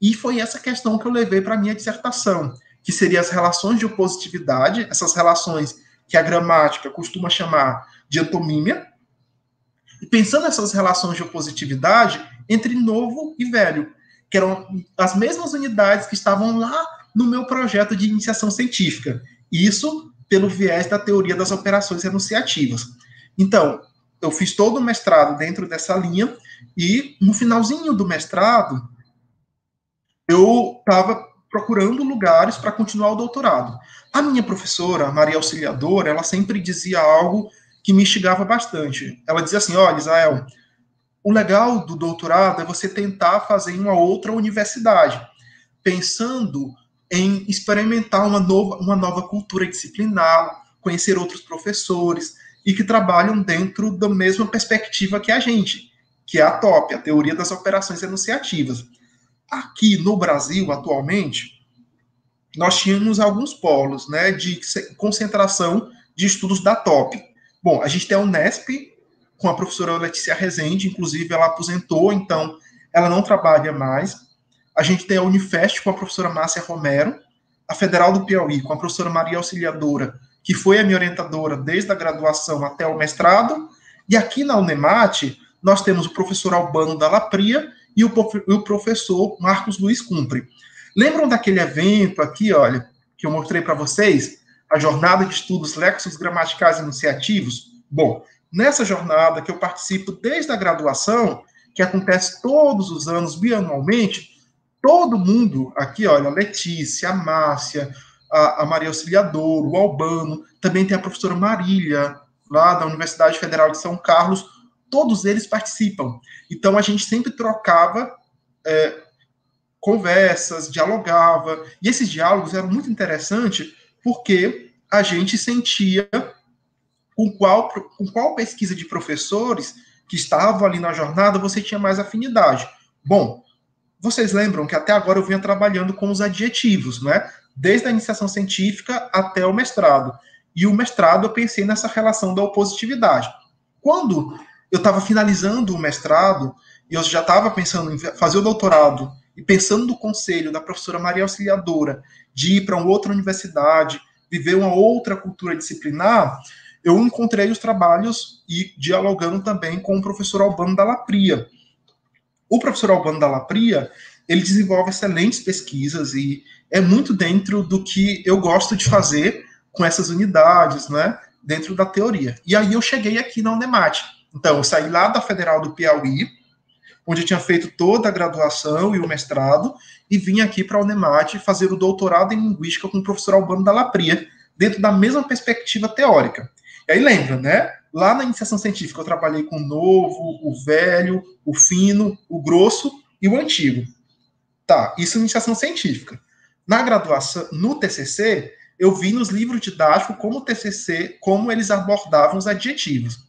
E foi essa questão que eu levei para a minha dissertação, que seria as relações de opositividade, essas relações que a gramática costuma chamar de antomímia, e pensando nessas relações de opositividade entre novo e velho, que eram as mesmas unidades que estavam lá no meu projeto de iniciação científica. Isso pelo viés da teoria das operações enunciativas. Então, eu fiz todo o mestrado dentro dessa linha e no finalzinho do mestrado eu estava procurando lugares para continuar o doutorado. A minha professora, Maria Auxiliadora, ela sempre dizia algo que me instigava bastante. Ela dizia assim: olha, Israel, o legal do doutorado é você tentar fazer em uma outra universidade, pensando em experimentar uma nova, uma nova cultura disciplinar, conhecer outros professores e que trabalham dentro da mesma perspectiva que a gente, que é a TOP, a teoria das operações enunciativas. Aqui no Brasil, atualmente, nós tínhamos alguns polos né, de concentração de estudos da TOP. Bom, a gente tem a Unesp, com a professora Letícia Rezende, inclusive ela aposentou, então ela não trabalha mais. A gente tem a Unifest com a professora Márcia Romero, a Federal do Piauí com a professora Maria Auxiliadora, que foi a minha orientadora desde a graduação até o mestrado, e aqui na Unemate nós temos o professor Albano da Lapria e o professor Marcos Luiz Cumpre. Lembram daquele evento aqui, olha, que eu mostrei para vocês? a jornada de estudos léxicos gramaticais enunciativos. Bom, nessa jornada que eu participo desde a graduação, que acontece todos os anos, bianualmente, todo mundo aqui, olha, a Letícia, a Márcia, a, a Maria Auxiliador, o Albano, também tem a professora Marília, lá da Universidade Federal de São Carlos, todos eles participam. Então, a gente sempre trocava é, conversas, dialogava, e esses diálogos eram muito interessantes, porque a gente sentia com qual, com qual pesquisa de professores que estavam ali na jornada você tinha mais afinidade. Bom, vocês lembram que até agora eu vinha trabalhando com os adjetivos, né? Desde a iniciação científica até o mestrado. E o mestrado eu pensei nessa relação da opositividade. Quando eu estava finalizando o mestrado, e eu já estava pensando em fazer o doutorado, e pensando no conselho da professora Maria Auxiliadora de ir para uma outra universidade, viver uma outra cultura disciplinar, eu encontrei os trabalhos e dialogando também com o professor Albano da Lapria. O professor Albano da Lapria, ele desenvolve excelentes pesquisas e é muito dentro do que eu gosto de fazer com essas unidades, né, dentro da teoria. E aí eu cheguei aqui na Unemate. Então, eu saí lá da Federal do Piauí, onde eu tinha feito toda a graduação e o mestrado, e vim aqui para a Unemate fazer o doutorado em Linguística com o professor Albano da Lapria, dentro da mesma perspectiva teórica. E aí lembra, né? Lá na iniciação científica eu trabalhei com o novo, o velho, o fino, o grosso e o antigo. Tá, isso é iniciação científica. Na graduação, no TCC, eu vi nos livros didáticos como o TCC, como eles abordavam os adjetivos.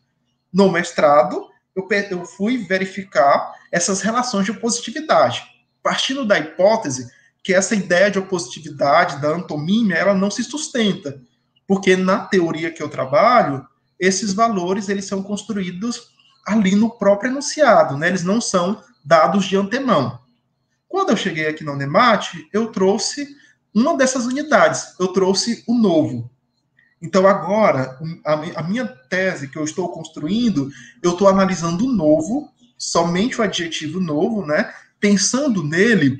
No mestrado, eu, eu fui verificar essas relações de positividade, partindo da hipótese que essa ideia de opositividade, da antomímia, ela não se sustenta, porque na teoria que eu trabalho, esses valores eles são construídos ali no próprio enunciado, né? Eles não são dados de antemão. Quando eu cheguei aqui na Unemate, eu trouxe uma dessas unidades, eu trouxe o novo. Então, agora, a, minha tese que eu estou construindo, eu estou analisando o novo, somente o adjetivo novo, né? Pensando nele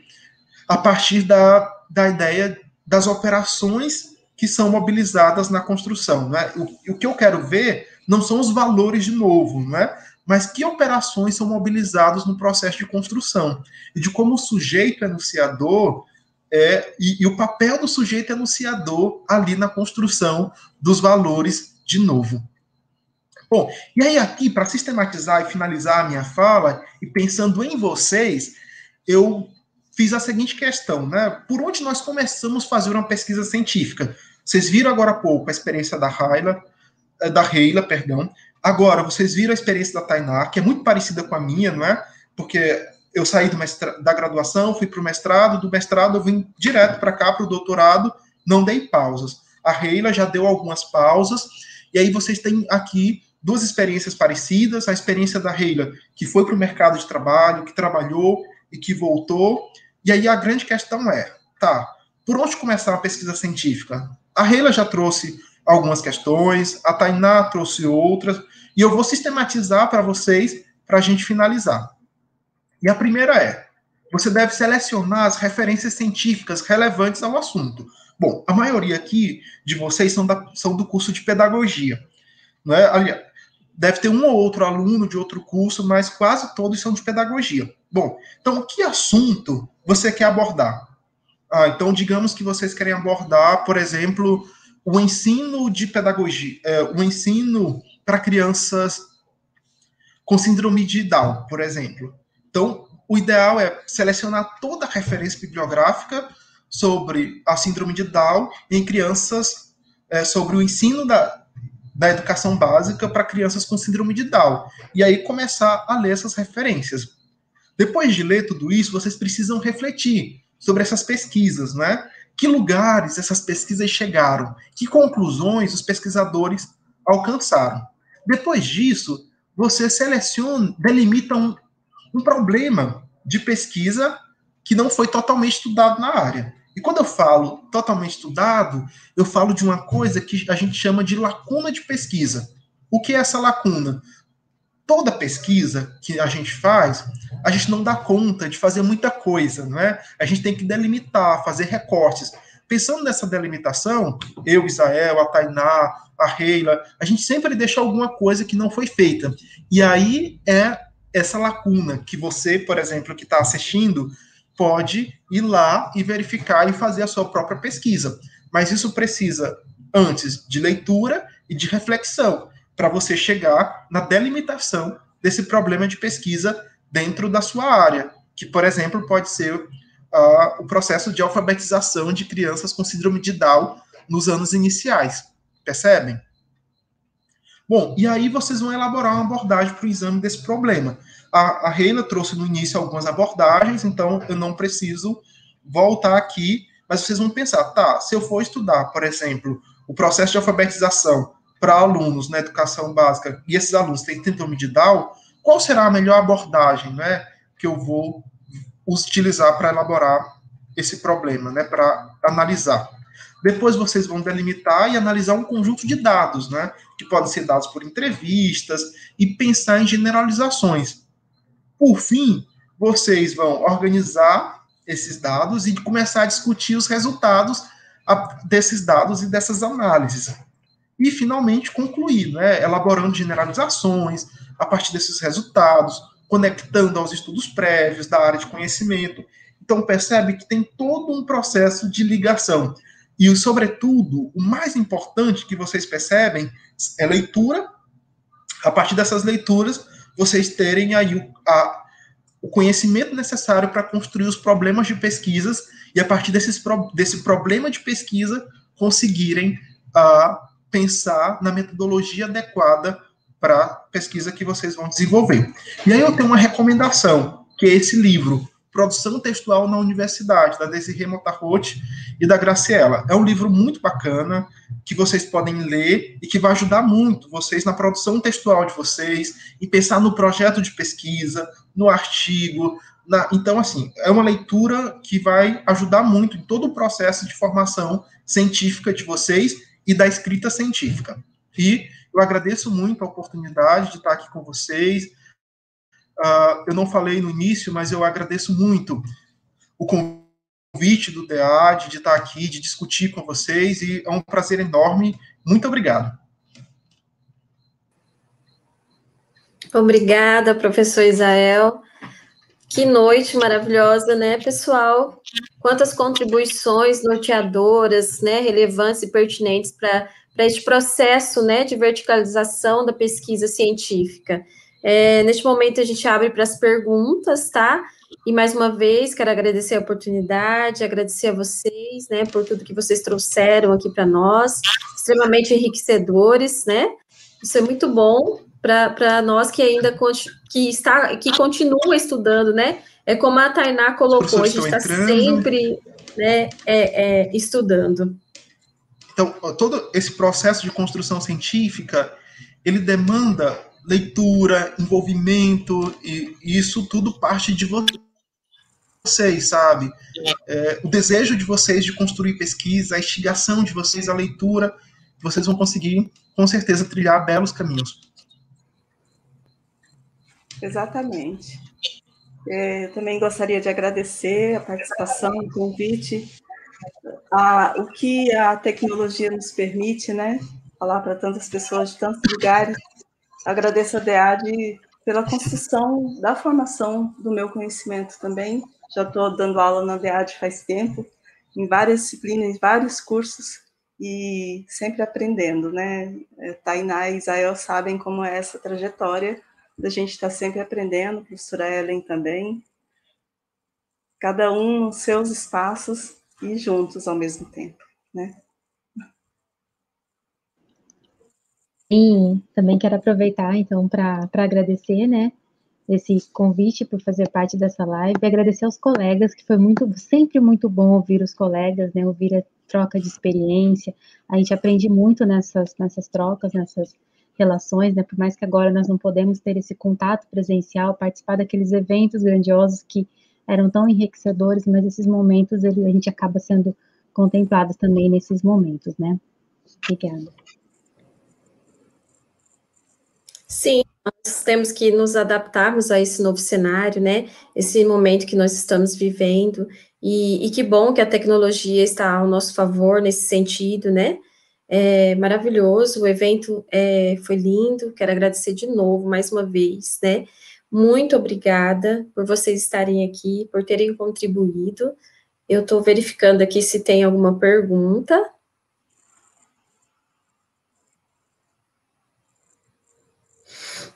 a partir da, da ideia das operações que são mobilizadas na construção. Né? O, o que eu quero ver não são os valores de novo, né? mas que operações são mobilizadas no processo de construção e de como o sujeito enunciador é, e, e, o papel do sujeito enunciador ali na construção dos valores de novo. Bom, e aí aqui, para sistematizar e finalizar a minha fala, e pensando em vocês, eu fiz a seguinte questão, né? Por onde nós começamos a fazer uma pesquisa científica? Vocês viram agora há pouco a experiência da Raila, eh, da Reila, perdão. Agora, vocês viram a experiência da Tainá, que é muito parecida com a minha, não é? Porque eu saí da graduação, fui para o mestrado, do mestrado eu vim direto para cá, para o doutorado, não dei pausas. A Reila já deu algumas pausas, e aí vocês têm aqui duas experiências parecidas, a experiência da Reila, que foi para o mercado de trabalho, que trabalhou e que voltou, e aí a grande questão é, tá, por onde começar a pesquisa científica? A Reila já trouxe algumas questões, a Tainá trouxe outras, e eu vou sistematizar para vocês para a gente finalizar. E a primeira é: você deve selecionar as referências científicas relevantes ao assunto. Bom, a maioria aqui de vocês são, da, são do curso de pedagogia. Né? Aliás, deve ter um ou outro aluno de outro curso, mas quase todos são de pedagogia. Bom, então que assunto você quer abordar? Ah, então, digamos que vocês querem abordar, por exemplo, o ensino de pedagogia, é, o ensino para crianças com síndrome de Down, por exemplo. Então, o ideal é selecionar toda a referência bibliográfica sobre a síndrome de Down em crianças, é, sobre o ensino da, da educação básica para crianças com síndrome de Down. E aí começar a ler essas referências. Depois de ler tudo isso, vocês precisam refletir sobre essas pesquisas, né? Que lugares essas pesquisas chegaram? Que conclusões os pesquisadores alcançaram? Depois disso, você seleciona, delimita um, um problema de pesquisa que não foi totalmente estudado na área. E quando eu falo totalmente estudado, eu falo de uma coisa que a gente chama de lacuna de pesquisa. O que é essa lacuna? Toda pesquisa que a gente faz, a gente não dá conta de fazer muita coisa, não é? A gente tem que delimitar, fazer recortes. Pensando nessa delimitação, eu, Isael, a Tainá, a Reila, a gente sempre deixa alguma coisa que não foi feita. E aí é essa lacuna que você, por exemplo, que está assistindo, pode ir lá e verificar e fazer a sua própria pesquisa. Mas isso precisa, antes, de leitura e de reflexão, para você chegar na delimitação desse problema de pesquisa dentro da sua área, que, por exemplo, pode ser uh, o processo de alfabetização de crianças com síndrome de Down nos anos iniciais. Percebem? Bom, e aí vocês vão elaborar uma abordagem para o exame desse problema. A, a Reina trouxe no início algumas abordagens, então eu não preciso voltar aqui, mas vocês vão pensar, tá, se eu for estudar, por exemplo, o processo de alfabetização para alunos na educação básica, e esses alunos têm síndrome de Down, qual será a melhor abordagem, né, que eu vou utilizar para elaborar esse problema, né, para analisar? Depois vocês vão delimitar e analisar um conjunto de dados, né? Que podem ser dados por entrevistas e pensar em generalizações. Por fim, vocês vão organizar esses dados e começar a discutir os resultados desses dados e dessas análises. E, finalmente, concluir, né, elaborando generalizações a partir desses resultados, conectando aos estudos prévios da área de conhecimento. Então, percebe que tem todo um processo de ligação e, sobretudo, o mais importante que vocês percebem é leitura. A partir dessas leituras, vocês terem aí o, a, o conhecimento necessário para construir os problemas de pesquisas e, a partir desses, desse problema de pesquisa, conseguirem uh, pensar na metodologia adequada para pesquisa que vocês vão desenvolver. E aí eu tenho uma recomendação, que é esse livro, Produção Textual na Universidade, da Desirê Motarrote e da Graciela. É um livro muito bacana, que vocês podem ler e que vai ajudar muito vocês na produção textual de vocês, e pensar no projeto de pesquisa, no artigo. Na... Então, assim, é uma leitura que vai ajudar muito em todo o processo de formação científica de vocês e da escrita científica. E eu agradeço muito a oportunidade de estar aqui com vocês, Uh, eu não falei no início, mas eu agradeço muito o convite do DEAD de estar aqui, de discutir com vocês, e é um prazer enorme. Muito obrigado. Obrigada, professor Isael. Que noite maravilhosa, né, pessoal? Quantas contribuições norteadoras, né, relevantes e pertinentes para este processo, né, de verticalização da pesquisa científica. É, neste momento a gente abre para as perguntas, tá? E mais uma vez quero agradecer a oportunidade, agradecer a vocês, né, por tudo que vocês trouxeram aqui para nós, extremamente enriquecedores, né? Isso é muito bom para nós que ainda que está que continua estudando, né? É como a Tainá colocou, a gente está sempre né, é, é, estudando. Então, todo esse processo de construção científica, ele demanda leitura, envolvimento, e, isso tudo parte de vocês, sabe? É, o desejo de vocês de construir pesquisa, a instigação de vocês, a leitura, vocês vão conseguir, com certeza, trilhar belos caminhos. Exatamente. É, também gostaria de agradecer a participação, o convite, a, o que a tecnologia nos permite, né? Falar para tantas pessoas de tantos lugares Agradeço a DEAD pela construção da formação do meu conhecimento também. Já estou dando aula na DEAD faz tempo, em várias disciplinas, em vários cursos, e sempre aprendendo, né? É, Tainá e Isael sabem como é essa trajetória, da gente estar tá sempre aprendendo, professora Ellen também, cada um nos seus espaços e juntos ao mesmo tempo, né? Sim, também quero aproveitar, então, para agradecer, né, esse convite por fazer parte dessa live, e agradecer aos colegas, que foi muito, sempre muito bom ouvir os colegas, né, ouvir a troca de experiência, a gente aprende muito nessas, nessas trocas, nessas relações, né, por mais que agora nós não podemos ter esse contato presencial, participar daqueles eventos grandiosos que eram tão enriquecedores, mas esses momentos, ele, a gente acaba sendo contemplado também nesses momentos, né. Obrigada. Sim, nós temos que nos adaptarmos a esse novo cenário, né? Esse momento que nós estamos vivendo. E, e que bom que a tecnologia está ao nosso favor nesse sentido, né? É maravilhoso, o evento é, foi lindo, quero agradecer de novo, mais uma vez, né? Muito obrigada por vocês estarem aqui, por terem contribuído. Eu estou verificando aqui se tem alguma pergunta.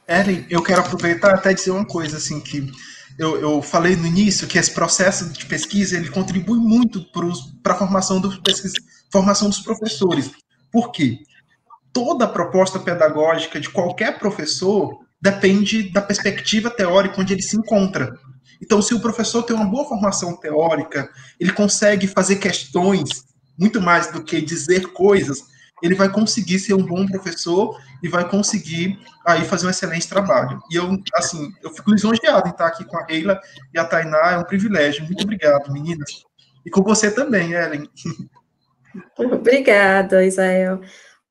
Ellen, eu quero aproveitar até dizer uma coisa, assim, que eu, eu falei no início que esse processo de pesquisa, ele contribui muito para a formação, do, formação dos professores. Por quê? Toda proposta pedagógica de qualquer professor depende da perspectiva teórica onde ele se encontra. Então, se o professor tem uma boa formação teórica, ele consegue fazer questões muito mais do que dizer coisas, ele vai conseguir ser um bom professor e vai conseguir aí fazer um excelente trabalho. E eu, assim, eu fico lisonjeado em estar aqui com a Reila e a Tainá, é um privilégio. Muito obrigado, meninas. E com você também, Ellen. Obrigada, Isael.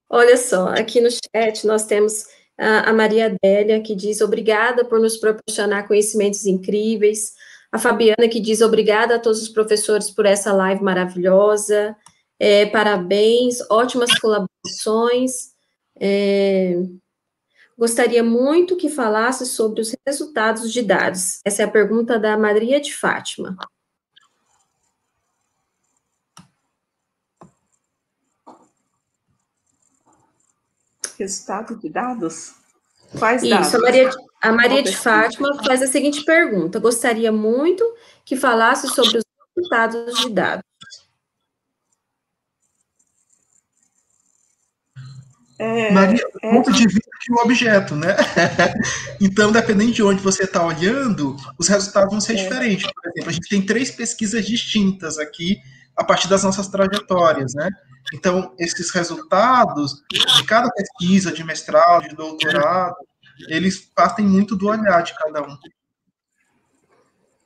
Olha só, aqui no chat nós temos a Maria Adélia, que diz obrigada por nos proporcionar conhecimentos incríveis. A Fabiana, que diz obrigada a todos os professores por essa live maravilhosa. É, parabéns, ótimas colaborações. É, gostaria muito que falasse sobre os resultados de dados. Essa é a pergunta da Maria de Fátima. Resultado de dados? Quais Isso, dados? a Maria, a Maria de Fátima faz a seguinte pergunta: gostaria muito que falasse sobre os resultados de dados. É, Maria, é, ponto de vista de um objeto, né? então, dependendo de onde você está olhando, os resultados vão ser é. diferentes. Por exemplo, a gente tem três pesquisas distintas aqui a partir das nossas trajetórias, né? Então, esses resultados de cada pesquisa, de mestrado, de doutorado, eles partem muito do olhar de cada um.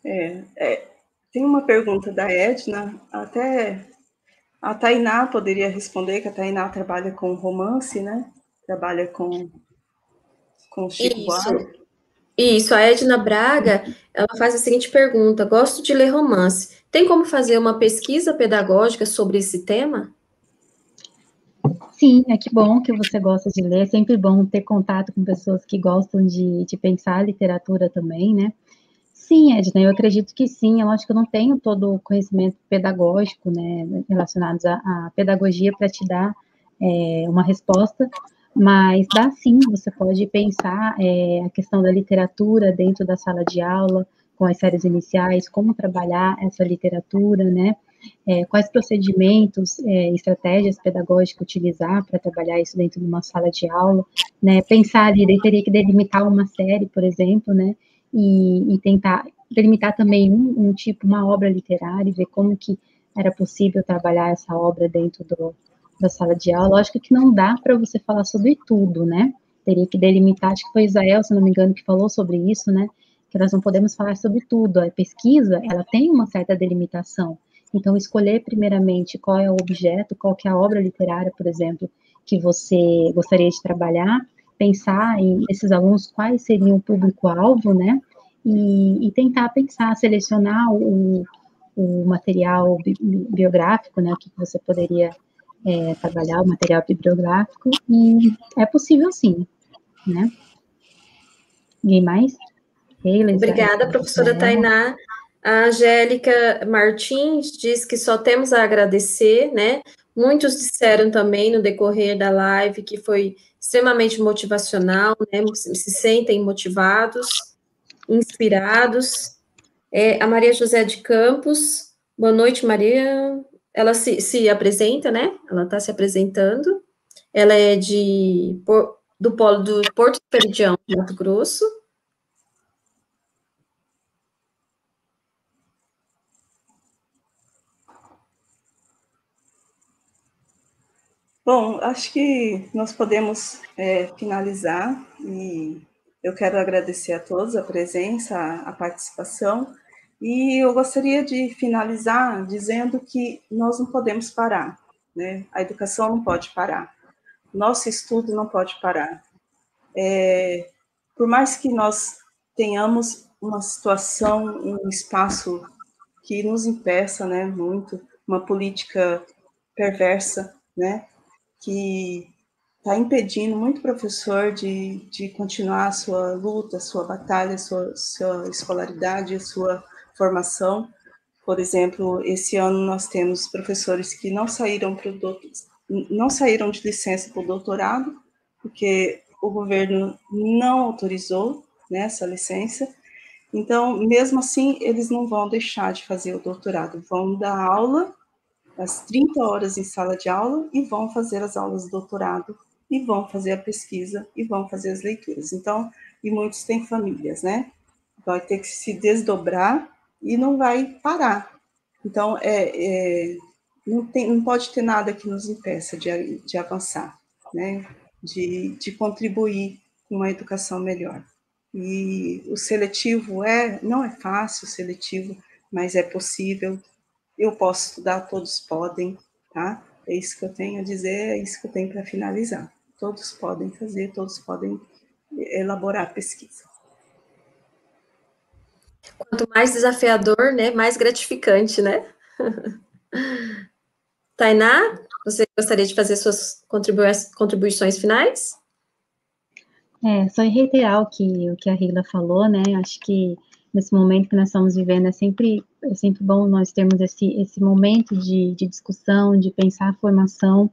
É, é, tem uma pergunta da Edna, até a Tainá poderia responder, que a Tainá trabalha com romance, né? Trabalha com, com Chico Isso. Buarque. Isso, a Edna Braga, ela faz a seguinte pergunta: gosto de ler romance. Tem como fazer uma pesquisa pedagógica sobre esse tema? Sim, é que bom que você gosta de ler. É sempre bom ter contato com pessoas que gostam de, de pensar literatura também, né? Sim, Edna, eu acredito que sim. Eu acho que eu não tenho todo o conhecimento pedagógico, né, relacionado à, à pedagogia para te dar é, uma resposta, Mas dá sim, você pode pensar é, a questão da literatura dentro da sala de aula, com as séries iniciais, como trabalhar essa literatura, né? É, quais procedimentos, é, estratégias pedagógicas utilizar para trabalhar isso dentro de uma sala de aula, né? Pensar ali, teria que delimitar uma série, por exemplo, né? E, e tentar delimitar também um, um, tipo, uma obra literária, e ver como que era possível trabalhar essa obra dentro do, da sala de aula. Lógico que não dá para você falar sobre tudo, né? Teria que delimitar, acho que foi Isael, se não me engano, que falou sobre isso, né? Que nós não podemos falar sobre tudo. A pesquisa, ela tem uma certa delimitação. Então, escolher primeiramente qual é o objeto, qual que é a obra literária, por exemplo, que você gostaria de trabalhar, pensar em esses alunos quais seriam o público-alvo, né? E, e, tentar pensar, selecionar o, o material bi biográfico, né? O que você poderia é, trabalhar, o material bibliográfico, e é possível sim, né? Ninguém mais? Obrigada, professora Tainá. A Angélica Martins diz que só temos a agradecer, né? Muitos disseram também no decorrer da live que foi extremamente motivacional, né? Se sentem motivados, inspirados. É, a Maria José de Campos, boa noite, Maria. Ela se, se apresenta, né? Ela está se apresentando. Ela é de do polo do Porto Perdião, Mato Grosso. Bom, acho que nós podemos é, finalizar e eu quero agradecer a todos a presença, a participação e eu gostaria de finalizar dizendo que nós não podemos parar, né? A educação não pode parar, nosso estudo não pode parar. É, por mais que nós tenhamos uma situação, um espaço que nos impeça, né, muito, uma política perversa, né, que está impedindo muito professor de, de continuar a sua luta, sua batalha, sua, sua escolaridade, a sua formação. Por exemplo, esse ano nós temos professores que não saíram para não saíram de licença para o doutorado, porque o governo não autorizou né, essa licença. Então, mesmo assim, eles não vão deixar de fazer o doutorado, vão dar aula as 30 horas em sala de aula e vão fazer as aulas de doutorado e vão fazer a pesquisa e vão fazer as leituras. Então, e muitos têm famílias, né? Vai ter que se desdobrar e não vai parar. Então, é, é não, tem, não pode ter nada que nos impeça de, de avançar, né? De, de contribuir com uma educação melhor. E o seletivo é, não é fácil o seletivo, mas é possível, eu posso estudar, todos podem, tá? É isso que eu tenho a dizer, é isso que eu tenho para finalizar. Todos podem fazer, todos podem elaborar pesquisa. Quanto mais desafiador, né, mais gratificante, né? Tainá, você gostaria de fazer suas contribuições finais? É, só reiterar o que, o que a Rila falou, né? Acho que nesse momento que nós estamos vivendo, é sempre, é sempre bom nós termos esse, esse momento de, de discussão, de pensar a formação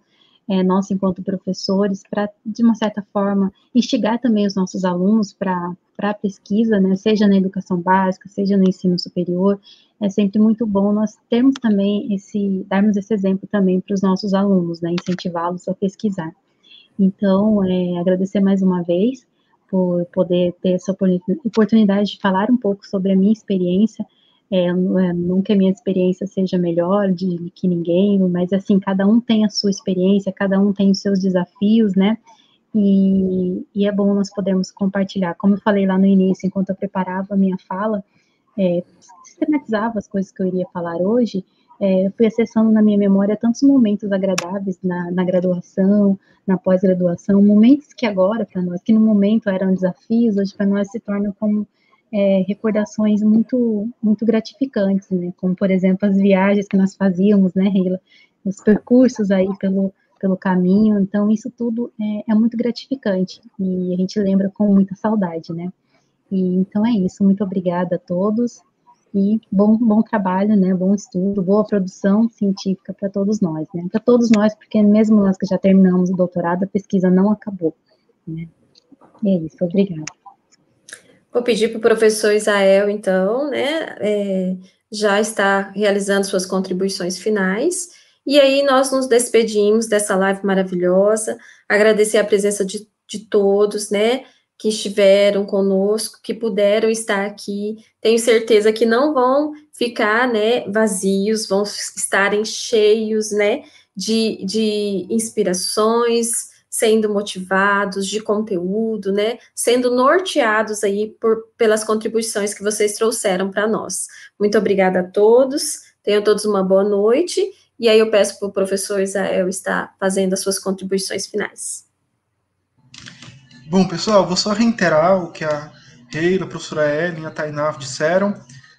é, nossa enquanto professores, para, de uma certa forma, instigar também os nossos alunos para a pesquisa, né, seja na educação básica, seja no ensino superior, é sempre muito bom nós termos também esse, darmos esse exemplo também para os nossos alunos, né, incentivá-los a pesquisar. Então, é, agradecer mais uma vez, por poder ter essa oportunidade de falar um pouco sobre a minha experiência. É, é, não que a minha experiência seja melhor de que ninguém, mas assim, cada um tem a sua experiência, cada um tem os seus desafios, né? E, e é bom nós podermos compartilhar. Como eu falei lá no início, enquanto eu preparava a minha fala, é, sistematizava as coisas que eu iria falar hoje, é, fui acessando na minha memória tantos momentos agradáveis na, na graduação, na pós-graduação, momentos que agora, para nós, que no momento eram desafios, hoje para nós se tornam como é, recordações muito, muito gratificantes, né? Como, por exemplo, as viagens que nós fazíamos, né, Reila? Os percursos aí pelo, pelo caminho, então isso tudo é, é muito gratificante e a gente lembra com muita saudade, né? E, então é isso, muito obrigada a todos e bom, bom trabalho, né, bom estudo, boa produção científica para todos nós, né, para todos nós, porque mesmo nós que já terminamos o doutorado, a pesquisa não acabou, né. E é isso, obrigada. Vou pedir para o professor Isael, então, né, é, já está realizando suas contribuições finais, e aí nós nos despedimos dessa live maravilhosa, agradecer a presença de, de todos, né, que estiveram conosco, que puderam estar aqui. Tenho certeza que não vão ficar, né, vazios, vão estarem cheios, né, de, de inspirações, sendo motivados, de conteúdo, né, sendo norteados aí por, pelas contribuições que vocês trouxeram para nós. Muito obrigada a todos, tenham todos uma boa noite, e aí eu peço para o professor Israel estar fazendo as suas contribuições finais. Bom, pessoal, vou só reiterar o que a Reila, a professora Ellen e a Tainá disseram.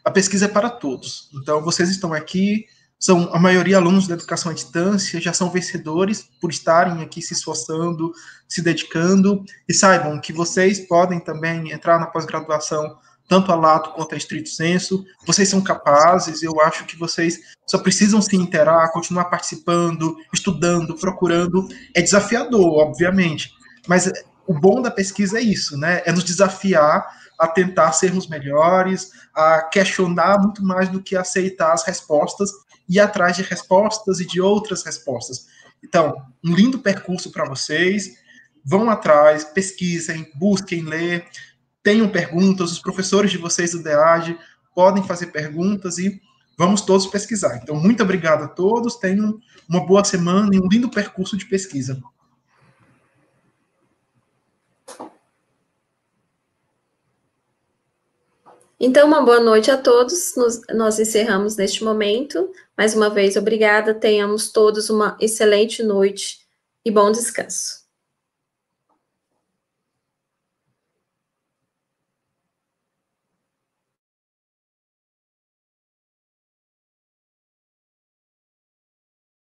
A pesquisa é para todos. Então, vocês estão aqui, são a maioria alunos da educação à distância, já são vencedores por estarem aqui se esforçando, se dedicando, e saibam que vocês podem também entrar na pós-graduação tanto a lato quanto a estrito senso. Vocês são capazes, eu acho que vocês só precisam se interar, continuar participando, estudando, procurando. É desafiador, obviamente, mas o bom da pesquisa é isso, né? É nos desafiar a tentar sermos melhores, a questionar muito mais do que aceitar as respostas ir atrás de respostas e de outras respostas. Então, um lindo percurso para vocês. Vão atrás, pesquisem, busquem ler, tenham perguntas, os professores de vocês do DEAD podem fazer perguntas e vamos todos pesquisar. Então, muito obrigado a todos, tenham uma boa semana e um lindo percurso de pesquisa. Então, uma boa noite a todos. Nos, nós encerramos neste momento. Mais uma vez, obrigada. Tenhamos todos uma excelente noite e bom descanso.